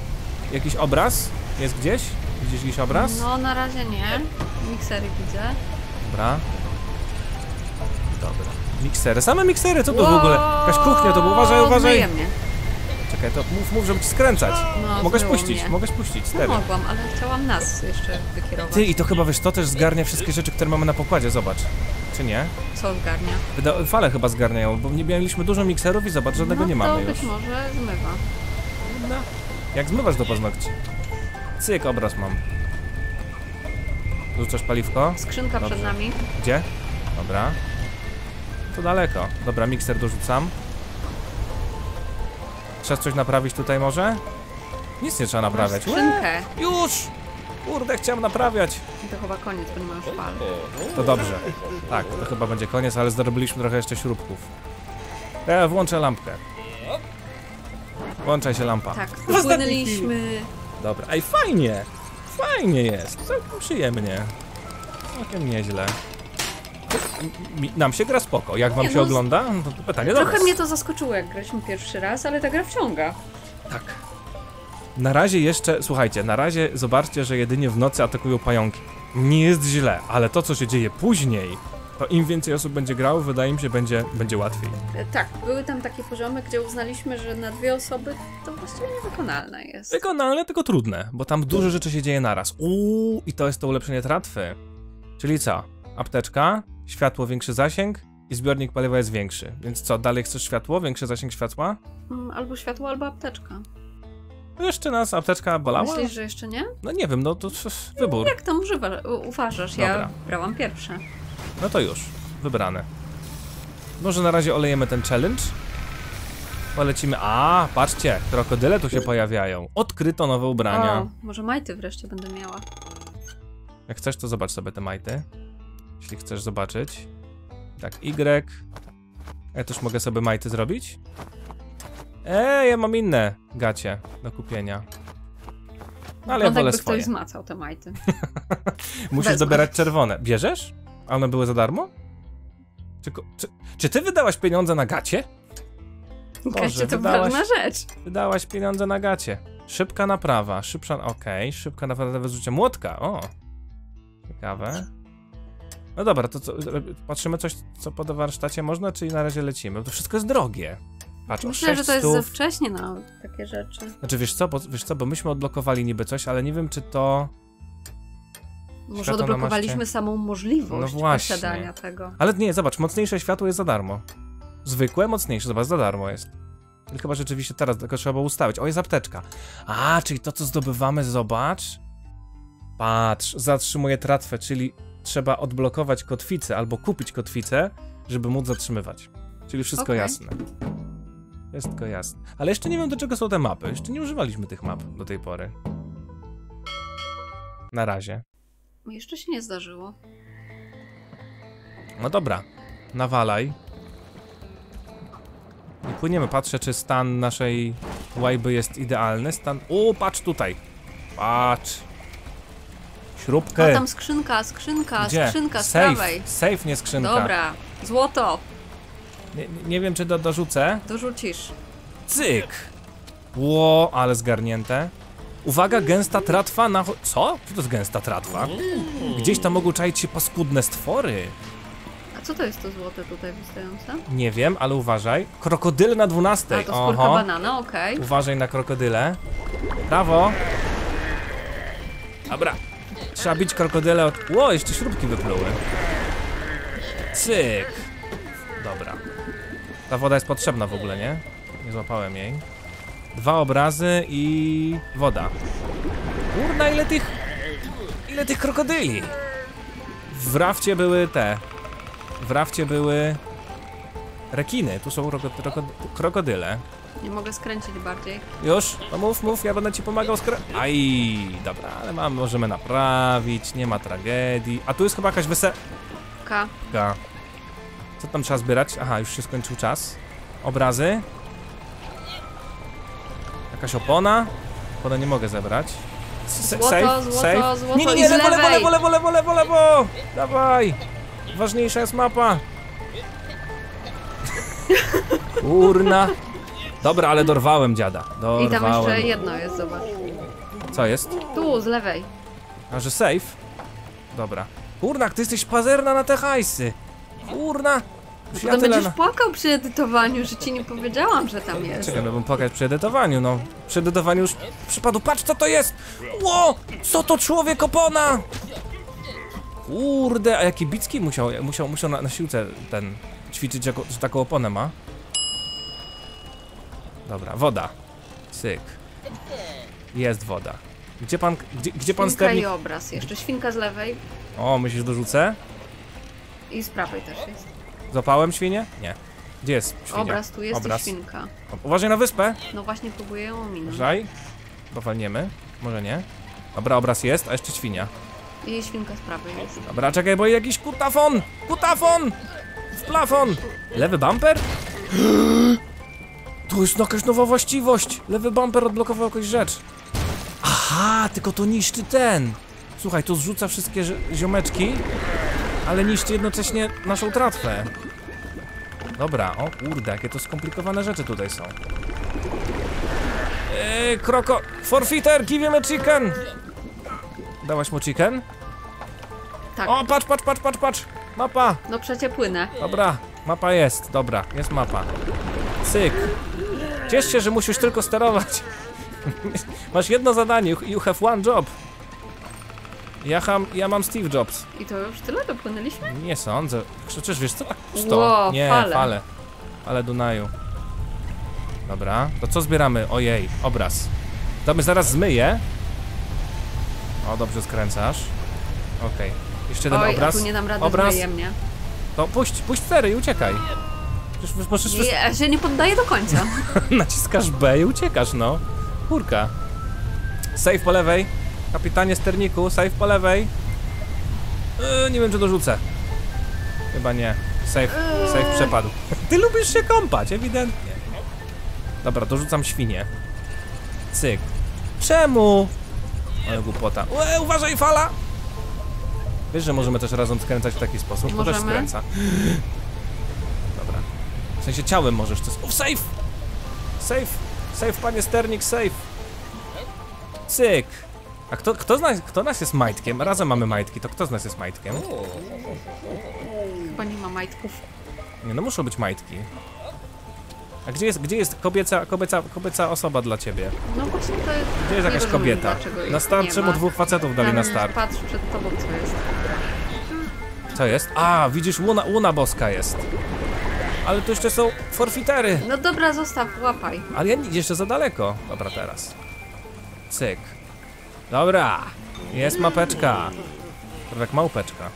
Jakiś obraz? Jest gdzieś? Widzisz jakiś obraz? No, na razie nie. Miksery widzę. Dobra. Dobra. Miksery. Same miksery, co to w ogóle? Jakaś kuchnia to było. Uważaj, uważaj. Czekaj, to mów, mów, żeby ci skręcać. No, mogę mnie. mogę spuścić. No, mogłam, ale chciałam nas jeszcze wykierować. Ty, i to chyba wiesz, to też zgarnia wszystkie rzeczy, które mamy na pokładzie, zobacz. Czy nie? Co zgarnia? Wyda- fale chyba zgarniają, bo nie mieliśmy dużo mikserów i zobacz, żadnego no, nie to mamy być już. może zmywa. No. Jak zmywasz do paznokci? Cyk, obraz mam. Rzucasz paliwko? Skrzynka Dobrze. przed nami. Gdzie? Dobra. To daleko. Dobra, mikser dorzucam. Trzeba coś naprawić tutaj może? Nic nie trzeba Masz naprawiać. Skrzynkę. Już! Kurde, chciałem naprawiać. To chyba koniec, bo nie ma już fal. To dobrze. Tak, to chyba będzie koniec, ale zarobiliśmy trochę jeszcze śrubków. Ja włączę lampkę. Włączaj się lampa. Tak, ostatniej popłynęliśmy. Dobra, ej fajnie! Fajnie jest, całkiem przyjemnie. Całkiem nieźle. Mi, nam się gra spoko. Jak wam Nie, się no, ogląda? No to pytanie do Trochę mnie to zaskoczyło, jak graliśmy pierwszy raz, ale ta gra wciąga. Tak. Na razie jeszcze, słuchajcie, na razie zobaczcie, że jedynie w nocy atakują pająki. Nie jest źle, ale to co się dzieje później, to im więcej osób będzie grało, wydaje mi się, będzie, będzie łatwiej. E, Tak, były tam takie poziomy, gdzie uznaliśmy, że na dwie osoby to właściwie niewykonalne jest. Wykonalne, tylko trudne, bo tam dużo rzeczy się dzieje naraz. Uuu, i to jest to ulepszenie tratwy. Czyli co? Apteczka, światło, większy zasięg i zbiornik paliwa jest większy. Więc co, dalej chcesz światło, większy zasięg światła? Mm, Albo światło, albo apteczka. No Jeszcze nas apteczka bolała? Myślisz, że jeszcze nie? No nie wiem, no to wybór. Jak tam używa, uważasz? Ja Dobra. brałam pierwsze. No to już, wybrane. Może na razie olejemy ten challenge. Polecimy. A, patrzcie, krokodyle tu się pojawiają. Odkryto nowe ubrania. O, może majty wreszcie będę miała. Jak chcesz, to zobacz sobie te majty. Jeśli chcesz zobaczyć. Tak, Y. Ja też mogę sobie majty zrobić. Eee, ja mam inne gacie do kupienia. No, ale ja Wygląda, wolę swoje. ktoś zmacał te majty. Musisz Wezmę. dobierać czerwone. Bierzesz? A one były za darmo? Czy, czy, czy ty wydałaś pieniądze na gacie? Gacie to wydałaś- ważna rzecz. Wydałaś pieniądze na gacie. Szybka naprawa, szybsza, okej, szybka naprawa wyrzucie młotka, o. Ciekawe. No dobra, to co, patrzymy coś, co po warsztacie można, czy na razie lecimy? To wszystko jest drogie. Patrz, Myślę, że 6 to jest za wcześnie na takie rzeczy. Znaczy wiesz co, bo, wiesz co, bo myśmy odblokowali niby coś, ale nie wiem czy to... Może Światło odblokowaliśmy samą możliwość No właśnie. posiadania tego. Ale nie, zobacz, mocniejsze światło jest za darmo. Zwykłe, mocniejsze, zobacz, za darmo jest. Tylko chyba rzeczywiście teraz tylko trzeba było ustawić. O, jest apteczka. A, czyli to, co zdobywamy, zobacz. Patrz, zatrzymuje tratwę, czyli trzeba odblokować kotwicę albo kupić kotwicę, żeby móc zatrzymywać. Czyli wszystko Okej. jasne. Wszystko jasne. Ale jeszcze nie wiem do czego są te mapy. Jeszcze nie używaliśmy tych map do tej pory. Na razie. Jeszcze się nie zdarzyło. No dobra. Nawalaj. I płyniemy. Patrzę, czy stan naszej łajby jest idealny. Stan... O, patrz tutaj. Patrz. Śrubkę. A tam skrzynka, skrzynka, Gdzie? skrzynka z Safe. prawej. Safe, nie skrzynka. Dobra, złoto, Nie, nie wiem, czy do, dorzucę. dorzucisz. Cyk! Ło, ale zgarnięte. Uwaga, gęsta tratwa na... Co? Co to jest gęsta tratwa? Gdzieś tam mogą czaić się paskudne stwory. A co to jest to złote tutaj wystające? Nie wiem, ale uważaj. Krokodyle na 12. A, to skórka banana, okej. Uważaj na krokodyle. Brawo. Dobra. Trzeba bić krokodyle od... Ło, jeszcze śrubki wypluły. Cyk. Dobra. Ta woda jest potrzebna w ogóle, nie? Nie złapałem jej. Dwa obrazy i woda. Kurna, ile tych... Ile tych krokodyli? W rafcie były te... W rafcie były... Rekiny, tu są kroko- krokodyle. Nie mogę skręcić bardziej. Już? No mów, mów, ja będę ci pomagał skra... Aj, dobra, ale mam, możemy naprawić, nie ma tragedii. A tu jest chyba jakaś weselka. K. Co tam trzeba zbierać? Aha, już się skończył czas. Obrazy. Jakaś opona. Oponę nie mogę zebrać. S- Złoto, safe, złoto, safe. złoto nie, nie, nie, lewo, lewo, lewo, lewo, lewo, lewo, lewo! Dawaj! Ważniejsza jest mapa. Urna. Dobra, ale dorwałem dziada. Dorwałem. I tam jeszcze jedno jest, zobacz. Co jest? Tu, z lewej. A że safe? Dobra. Kurna, ty jesteś pazerna na te hajsy. Kurna. Potem tyle będziesz na... płakał przy edytowaniu, że ci nie powiedziałam, że tam jest. Czekaj, no bym płakać przy edytowaniu, no. Przy edytowaniu już przypadł. Patrz, co to jest! Ło! Co to człowiek opona? Kurde, a jaki Bicki musiał, musiał, musiał na, na siłce ten ćwiczyć, jako, że taką oponę ma. Dobra, woda. Syk. Jest woda. Gdzie pan, gdzie, gdzie pan Świnka sternik? i obraz. Jeszcze świnka z lewej O, myślisz, dorzucę? i z prawej też jest. Złapałem świnię? Nie. Gdzie jest świnia? Obraz, tu jest Obraz. i świnka. Uważaj na wyspę. No właśnie próbuję ją ominąć. Uważaj. Bo walniemy. Może nie. Dobra, obraz jest, a jeszcze świnia. I świnka z prawej jest. Dobra, czekaj, bo jakiś kutafon! Kutafon! W plafon! Lewy bumper? Tu jest jakaś nowa właściwość! Lewy bumper odblokował jakąś rzecz. Aha, tylko to niszczy ten. Słuchaj, to zrzuca wszystkie zi- ziomeczki, ale niszczy jednocześnie naszą tratwę. Dobra, o kurde, jakie to skomplikowane rzeczy tutaj są. Eee, kroko... Forfeiter, give him a chicken! Dałaś mu chicken? Tak. O, patrz, patrz, patrz, patrz, patrz! Mapa! No przecie płynę. Dobra, mapa jest, dobra, jest mapa. Cyk. Ciesz się, że musisz tylko sterować. Masz jedno zadanie, you- have one job. Ja, ham, ja mam Steve Jobs. I to już tyle dopłynęliśmy? Nie sądzę. Krzyczysz, wiesz co? Tak pusto. Ło, Nie, fale. fale. Fale Dunaju. Dobra, to co zbieramy? Ojej, obraz. To my zaraz zmyję. O, dobrze skręcasz. Okej. Jeszcze jeden Oj, obraz. a tu nie dam rady obraz. wzajemnie. To puść, puść stery i uciekaj. Przecież Nie, ja się nie poddaję do końca. naciskasz B i uciekasz, no. Kurka. Save po lewej. Kapitanie sterniku, save po lewej. Yy, nie wiem, czy dorzucę. Chyba nie. Save, save przepadł. Ty lubisz się kąpać, ewidentnie. Dobra, dorzucam świnię. Cyk. Czemu? Ale głupota. Ue, uważaj, fala! Wiesz, że możemy też razem skręcać w taki sposób? To też Możemy? skręca. Sensie ciałem możesz to... Uf, save! Save! Save, panie sternik, save! Cyk! A kto, kto, z nas, kto nas jest majtkiem? Razem mamy majtki, to kto z nas jest majtkiem? Chyba nie ma majtków. Nie, no muszą być majtki. A gdzie jest, gdzie jest kobieca, kobieca, kobieca osoba dla ciebie? No właśnie to Gdzie jest jakaś kobieta? Na start czemu dwóch facetów dali na start? Patrz przed tobą, co jest. Co jest? A, widzisz, łuna, łuna boska jest. Ale tu jeszcze są forfitery. No dobra, zostaw, łapaj. Ale ja nie, jeszcze za daleko. Dobra, teraz. Cyk. Dobra. Jest mapeczka. Prawie jak małpeczka.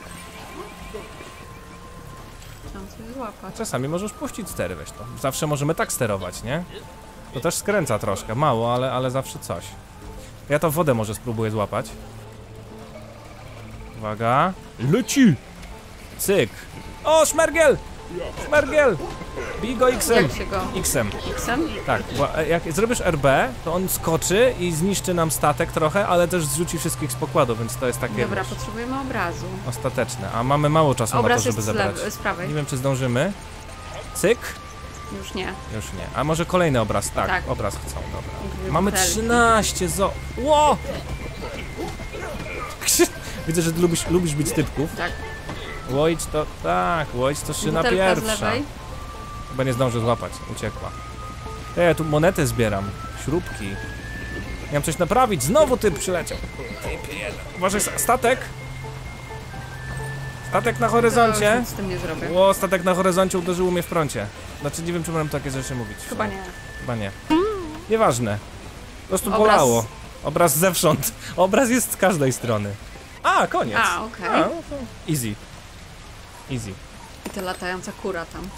Coś coś złapać. Czasami możesz puścić stery, weź to. Zawsze możemy tak sterować, nie? To też skręca troszkę, mało, ale, ale zawsze coś. Ja to wodę może spróbuję złapać. Uwaga. Leci! Cyk. O, szmergiel! Szmergiel! Bij go X-em. Jak się go... X-em. X-em? Tak, bo e, jak zrobisz RB, to on skoczy i zniszczy nam statek trochę, ale też zrzuci wszystkich z pokładu, więc to jest takie Dobra, potrzebujemy obrazu. ostateczne. A mamy mało czasu Obraz na to, żeby jest z, zebrać. lewy, z prawej. Nie wiem, czy zdążymy. Cyk. Już nie. Już nie. A może kolejny obraz? Tak, Tak. obraz chcą, dobra. Mamy butelki. 13 zo... Ło! Widzę, że lubisz, lubisz być typków. Tak. Łojć to... Tak, łojć to szyna Butelka pierwsza. Chyba nie zdążę złapać, uciekła. Ej, ja tu monetę zbieram. Śrubki. Miałem coś naprawić, znowu typ przyleciał. Jeden. Uważaj, statek! Statek na horyzoncie. nic z tym nie zrobię. Ło, statek na horyzoncie uderzył mnie w prącie. Znaczy, nie wiem, czy mam takie rzeczy mówić. Chyba nie. Chyba nie. Nieważne. Po prostu Obraz- bolało. Obraz zewsząd. Obraz jest z każdej strony. A, koniec. A, okej. A, no easy. Easy. I ta latająca kura tam.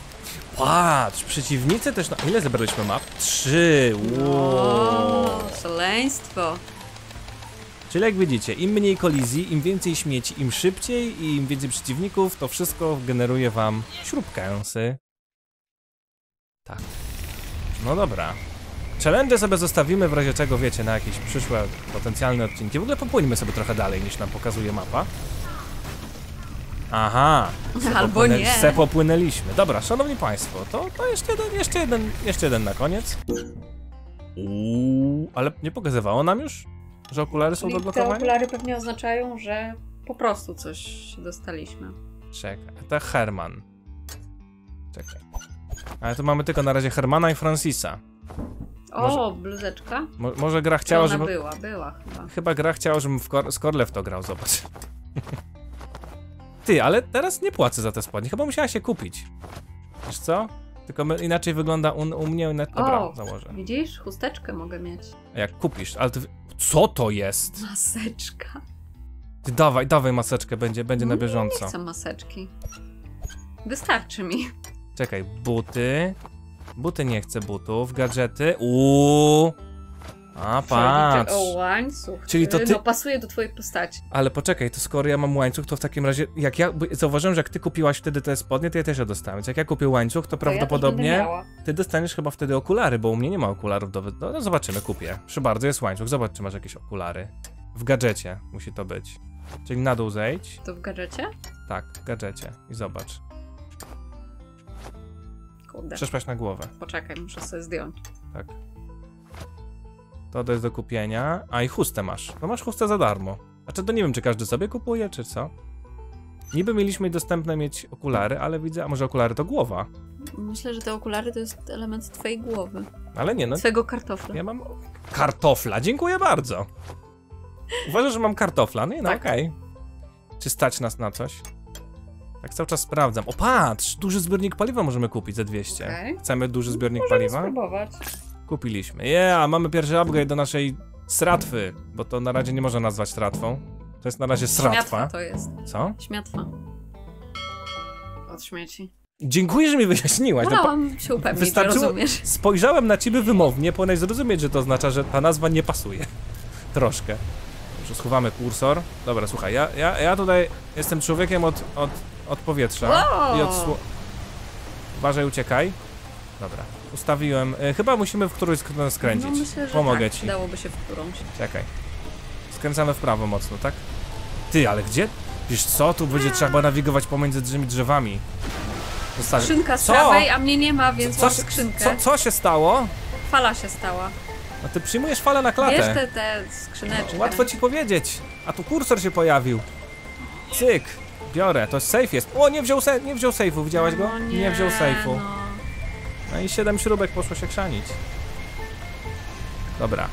Patrz, przeciwnicy też na... Ile zebraliśmy map? Trzy. Wow. Szaleństwo. Czyli jak widzicie, im mniej kolizji, im więcej śmieci, im szybciej i im więcej przeciwników, to wszystko generuje wam śrubkę. sy. Tak. No dobra. Challenge sobie zostawimy w razie czego, wiecie, na jakieś przyszłe potencjalne odcinki. W ogóle popłyniemy sobie trochę dalej niż nam pokazuje mapa. Aha. Albo popłynę- nie. Se popłynęliśmy. Dobra, szanowni państwo, to, to jeszcze, jeden, jeszcze, jeden, jeszcze jeden na koniec. Uuu, ale nie pokazywało nam już, że okulary są do Czyli te blokowania? okulary pewnie oznaczają, że po prostu coś dostaliśmy. Czekaj, to Herman. Czekaj. Ale tu mamy tylko na razie Hermana i Francisa. O, Może- bluzeczka? Mo może gra Chciała, żeby... była, była chyba. Chyba gra chciała, żebym w Kor Skorlew to grał, zobacz. Ty, ale teraz nie płacę za te spodnie, chyba musiała się kupić. Wiesz co? Tylko my, inaczej wygląda u, u mnie, na... dobra, O, założę. Widzisz? Chusteczkę mogę mieć. A Jak kupisz, ale ty... Co to jest? Maseczka. Ty dawaj, dawaj maseczkę, będzie, będzie na Nie bieżąco. chcę maseczki. Wystarczy mi. Czekaj, buty. Buty nie chcę butów, gadżety. Uuu. A patrz. O, łańcuch. Czyli to ty- No, pasuje do twojej postaci. Ale poczekaj, to skoro ja mam łańcuch, to w takim razie, jak ja zauważyłem, że jak ty kupiłaś wtedy te spodnie, to ja też je dostałem. Więc jak ja kupię łańcuch, to To ja prawdopodobnie miała. ty dostaniesz chyba wtedy okulary, bo u mnie nie ma okularów do. No, no zobaczymy, kupię. Przy bardzo jest łańcuch, zobacz czy masz jakieś okulary. W gadżecie musi to być. Czyli na dół zejdź. To w gadżecie? Tak, w gadżecie. I zobacz. Kurde. Przeszłaś na głowę. Poczekaj, muszę sobie zdjąć. Tak. To, to jest do kupienia. A i chustę masz. No masz chustę za darmo. A czy to nie wiem, czy każdy sobie kupuje, czy co? Niby mieliśmy dostępne mieć okulary, ale widzę, a może okulary to głowa. Myślę, że te okulary to jest element twojej głowy. Ale nie, no. Twojego kartofla. Ja mam kartofla, dziękuję bardzo. Uważasz, że mam kartofla? No, i no Tak. okej. Czy stać nas na coś? Tak cały czas sprawdzam. O patrz, duży zbiornik paliwa możemy kupić za 200. Okej. Chcemy duży zbiornik Możemy paliwa? spróbować. Kupiliśmy. Yeah, mamy pierwszy upgrade do naszej stratwy, bo to na razie nie można nazwać stratwą. To jest na razie Śmiatwa stratwa. to jest. Co? Śmiatwa. Od śmieci. Dziękuję, że mi wyjaśniłaś. No, pa- Wolałam się upewnić, wystarczyło- rozumiesz. Spojrzałem na ciebie wymownie, powinieneś zrozumieć, że to oznacza, że ta nazwa nie pasuje. Troszkę. Dobrze, schowamy kursor. Dobra, słuchaj, ja, ja, ja tutaj jestem człowiekiem od, od, od powietrza Wow. i od sło... Uważaj, uciekaj. Dobra, ustawiłem. Y, chyba musimy w którąś stronę skręcić. No, myślę, że Pomogę tak. ci. Dałoby się w którąś. Czekaj. Skręcamy w prawo mocno, tak? Ty, ale gdzie? Wiesz co, tu będzie trzeba nawigować pomiędzy tymi drzewami. Zostawię. Skrzynka z Co? prawej, a mnie nie ma, więc Co mam skrzynkę. co, co się stało? Fala się stała. No ty przyjmujesz falę na klatę. Wiesz te, te skrzyneczki. Łatwo ci powiedzieć. A tu kursor się pojawił. Cyk. Biorę, to safe jest. O, nie wziął, se nie wziął safe'u, widziałaś go? No nie, wziął safe'u. No. No i siedem śrubek poszło się chrzanić. Dobra.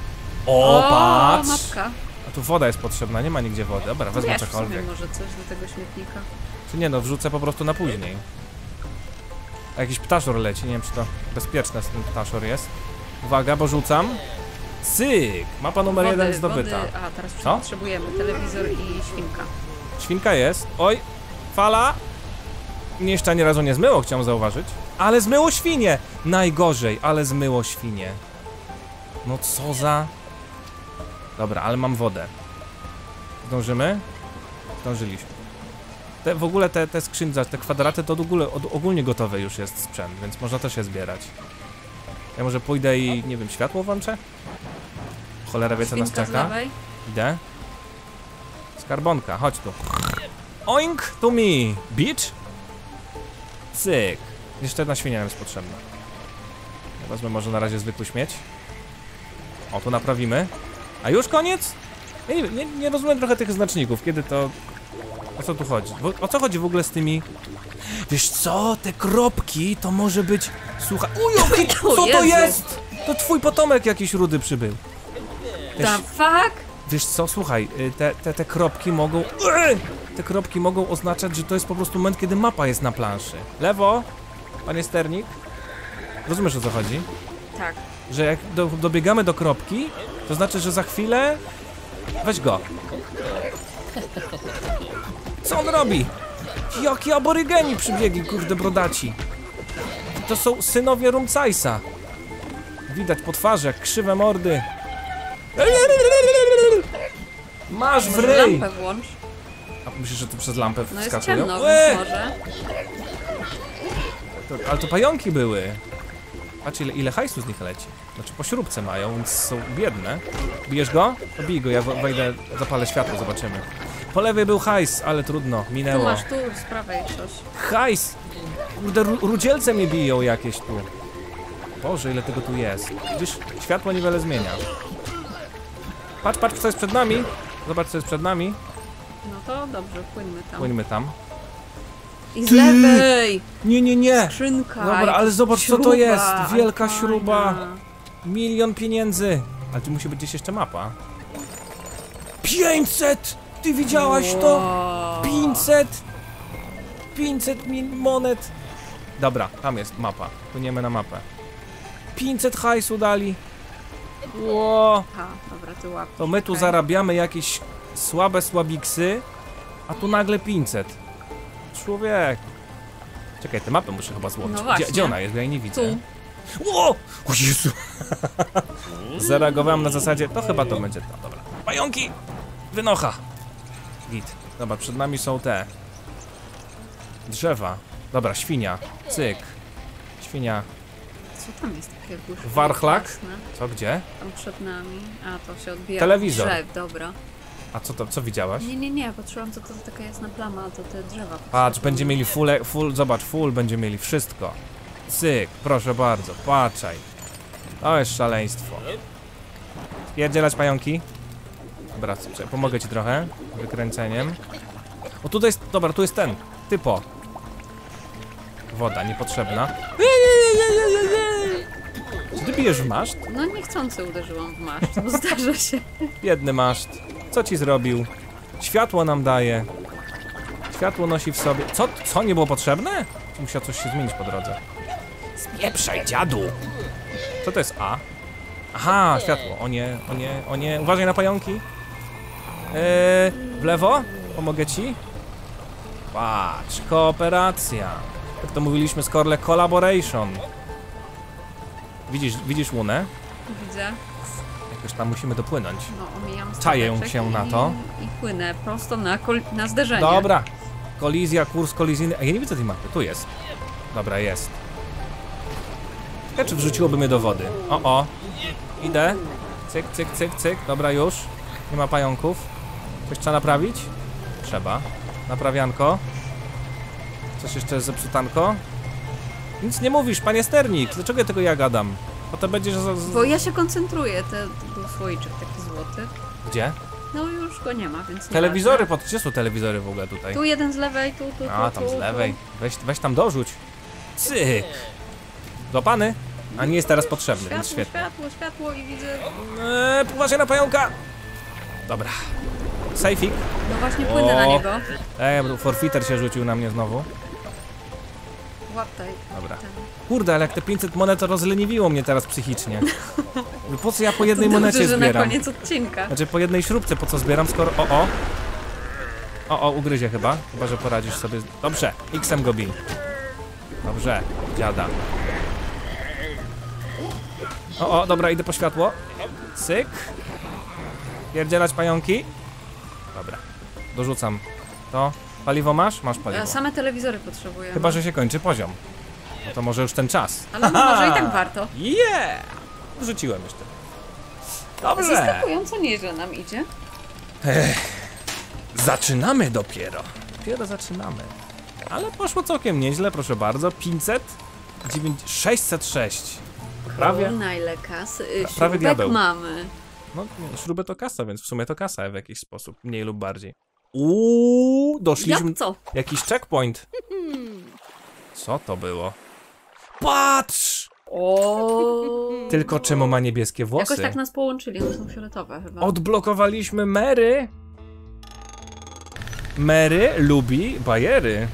O, patrz! mapka. A tu woda jest potrzebna, nie ma nigdzie wody. Dobra, wezmę Wiesz cokolwiek. może coś do tego śmietnika. Czy nie, no wrzucę po prostu na później. A jakiś ptaszor leci, nie wiem czy to bezpieczne z tym ptaszor jest. Uwaga, bo rzucam. Cyk! Mapa numer Wody, jeden zdobyta. Wody, a teraz Co? potrzebujemy telewizor i świnka. Świnka jest. Oj! Fala! Mnie jeszcze ani razu nie zmyło, chciałem zauważyć. Ale zmyło świnie! Najgorzej, ale zmyło świnie. No co za... Dobra, ale mam wodę. Zdążymy? Zdążyliśmy. Te, w ogóle te, te skrzynce, te kwadraty to ogóle, od, ogólnie gotowy już jest sprzęt, więc można też je zbierać. Ja może pójdę i, nie wiem, światło włączę? Cholera wie co nas czeka. Idę. Skarbonka, chodź tu. Oink to me. Beach? Cyk. Jeszcze jedna świnia jest potrzebna. Wezmę może na razie zwykły śmieć. O, tu naprawimy. A już koniec? Ja nie, nie, nie rozumiem trochę tych znaczników, kiedy to... O co tu chodzi? O co chodzi w ogóle z tymi... Wiesz co, te kropki to może być... Słuchaj... Uj, jaki- co to jest? To twój potomek jakiś rudy przybył. Te The fuck? Wiesz co, słuchaj, y, te, te, te kropki mogą... Te kropki mogą oznaczać, że to jest po prostu moment, kiedy mapa jest na planszy. Lewo, panie sternik. Rozumiesz o co chodzi? Tak. Że jak do, dobiegamy do kropki, to znaczy, że za chwilę... Weź go. Co on robi? Jaki aborygeni przybiegli, kurde brodaci. To są synowie Rumcajsa. Widać po twarzy, jak krzywe mordy. Masz w ryj! lampę włącz. A myślisz, że tu przez lampę No jest wskakują? ciemno, Łe! więc może. Ale to pająki były. Patrz ile, ile hajsu z nich leci. Znaczy po śrubce mają, więc są biedne. Bijesz go? To bij go, ja wejdę, zapalę światło, zobaczymy. Po lewej był hajs, ale trudno, Tu minęło. masz tu z prawej coś. Hajs! Kurde, ru rudzielce mnie biją jakieś tu. Boże, ile tego tu jest. Widzisz, światło niewiele zmienia. Patrz, patrz, co jest przed nami. Zobacz, co jest przed nami. No to dobrze, płyńmy tam. Płyńmy tam. I z lewej! Nie, nie, nie! Skrzynka. Dobra, ale zobacz, co to śruba, jest. Wielka fajna. śruba. Milion pieniędzy. Ale tu musi być gdzieś jeszcze mapa. 500! Ty widziałaś to? Wow. 500! 500 min monet. Dobra, tam jest mapa. Płyniemy na mapę. 500 hajsu dali. Ło, dobra, ty łap. to my tu Okej. zarabiamy jakieś słabe słabiksy, a tu nagle 500. Człowiek. Czekaj, tę mapę muszę chyba złożyć. No gdzie, gdzie ona jest? Ja jej nie widzę. Tu. Ło! O Jezu! Zareagowałem na zasadzie, to chyba to będzie to. Dobra. Pająki! Wynocha! Git. Dobra, przed nami są te. Drzewa. Dobra, świnia. Cyk. Świnia. Co tam jest takie buszki? Warchlak? Co, gdzie? Tam przed nami. A, to się odbija. Telewizor. Drzew, dobra. A co to, co widziałaś? Nie, nie, nie, patrzyłam co to za taka jasna plama, a to te drzewa. Patrz, będzie mieli full, full, zobacz, full będzie mieli wszystko. Cyk, proszę bardzo, patrzaj. To jest szaleństwo. Pierdzielać pająki. Dobra, pomogę ci trochę. Wykręceniem. O tutaj jest, dobra, tu jest ten. Typo. Woda, niepotrzebna. Czy ty bijesz w maszt? No niechcący uderzyłam w maszt, bo zdarza się. Biedny maszt. Co ci zrobił? Światło nam daje. Światło nosi w sobie. Co? Co? Nie było potrzebne? Musiał coś się zmienić po drodze? Spieprzaj, dziadu! Co to jest A? Aha, światło. O nie, o nie, o nie. Uważaj na pająki. Eee, w lewo? Pomogę ci. Patrz, kooperacja. Jak to mówiliśmy z Korle, collaboration. Widzisz, widzisz łunę? Widzę. Jakoś tam musimy dopłynąć. No, omijam Czaję się na i- to. I płynę prosto na, na zderzenie. Dobra. Kolizja, kurs kolizyjny. A ja nie widzę tej mapy. Tu jest. Dobra, jest. Ciekawe, czy wrzuciłoby mnie do wody. O, o. Idę. Cyk, cyk, cyk, cyk. Dobra, już. Nie ma pająków. Coś trzeba naprawić? Trzeba. Naprawianko. Coś jeszcze jest zepsutanko? Nic nie mówisz, panie sternik. Dlaczego ja tego ja gadam? Potem będziesz... Z. Bo ja się koncentruję, te, to był słoiczek taki złoty. Gdzie? No już go nie ma, więc nie Telewizory, pod... gdzie są telewizory w ogóle tutaj? Tu jeden z lewej, tu, tu, tu, A, tam tu, z tu. lewej. Weź, weź tam dorzuć. Cyk. Złapany? A nie jest teraz potrzebny, więc Światło, świetnie. światło, światło i widzę... Eee, uważaj na pająka! Dobra. Sejfik. No właśnie płynę na O. niego. Eee, bo forfiter się rzucił na mnie znowu. Łaptaj. Dobra. ten. Kurde, ale jak te 500 monet to rozleniwiło mnie teraz psychicznie. Po co ja po jednej Dobrze, monecie że na zbieram? koniec odcinka. Znaczy po jednej śrubce po co zbieram, skoro... O, o! O, o, ugryzie chyba. Chyba, że poradzisz sobie. Dobrze, X-em go bij. Dobrze, dziada. O, o, dobra, idę po światło. Cyk. Pierdzielać pająki. Dobra, dorzucam to. Paliwo masz? Masz paliwo. Same telewizory potrzebuję. Chyba, że się kończy poziom. No to może już ten czas. Ale no może i tak warto. Yeah! Rzuciłem jeszcze. Dobrze. Zaskakująco nieźle nam idzie. Zaczynamy dopiero. Dopiero zaczynamy. Ale poszło całkiem nieźle, proszę bardzo. 500, 9, 606. Prawie. Kurna, ile kasy. Y, prawie diabeł. mamy. No, śrubę to kasa, więc w sumie to kasa w jakiś sposób, mniej lub bardziej. Uuu, doszliśmy. Jak co? Jakiś checkpoint. Co to było? Patrz! O. Tylko czemu ma niebieskie włosy? Jakoś tak nas połączyli, one są fioletowe chyba. Odblokowaliśmy Mary. Mary lubi bajery.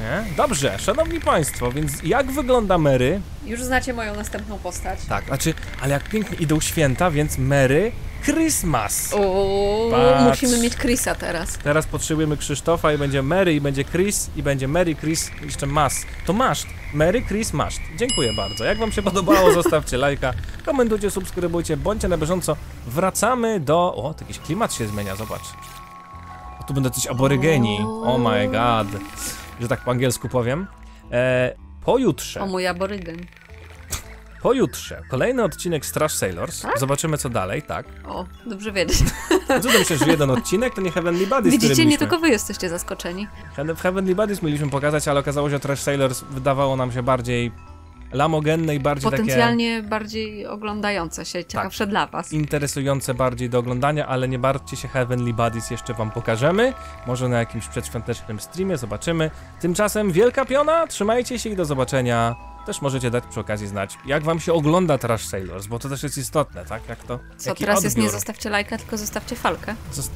Nie? Dobrze, szanowni państwo, więc jak wygląda Mary? Już znacie moją następną postać. Tak, znaczy, ale jak pięknie idą święta, więc Mary Christmas. O, Patrz. musimy mieć Chrisa teraz. Teraz potrzebujemy Krzysztofa i będzie Mary, i będzie Chris, i będzie Mary, Chris, i jeszcze Mas. To maszt. Mary, Chris, maszt. Dziękuję bardzo. Jak wam się podobało, zostawcie lajka, komentujcie, subskrybujcie, bądźcie na bieżąco. Wracamy do... O, to jakiś klimat się zmienia, zobacz. O, tu będą coś aborygeni. Oh my god. Że tak po angielsku powiem. E, pojutrze. O mój aborygen. Pojutrze kolejny odcinek Straż Sailors. Tak? Zobaczymy co dalej, tak. O, dobrze wiedzieć. No ty myślisz, że jeden odcinek to nie Heavenly który Widzicie, nie mieliśmy. tylko wy jesteście zaskoczeni. W Heavenly Buddies mieliśmy pokazać, ale okazało się, że Trash Sailors wydawało nam się bardziej lamogenne i bardziej Potencjalnie bardziej oglądające się, ciekawsze dla was. takie interesujące bardziej do oglądania, ale nie martwcie się, Heavenly Buddies jeszcze wam pokażemy. Może na jakimś przedświątecznym streamie, zobaczymy. Tymczasem wielka piona, trzymajcie się i do zobaczenia. Też możecie dać przy okazji znać, jak wam się ogląda Trash Sailors, bo to też jest istotne, tak? Jak to, Co, teraz jest nie odbiór. zostawcie lajka, tylko zostawcie falkę. Zos-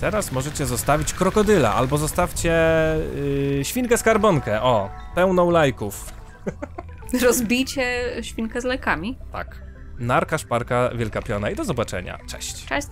Teraz możecie zostawić krokodyla, albo zostawcie yy, świnkę skarbonkę. O, pełną lajków. Rozbijcie świnkę z lajkami. Tak. Narka, szparka, wielka piona i do zobaczenia. Cześć. Cześć.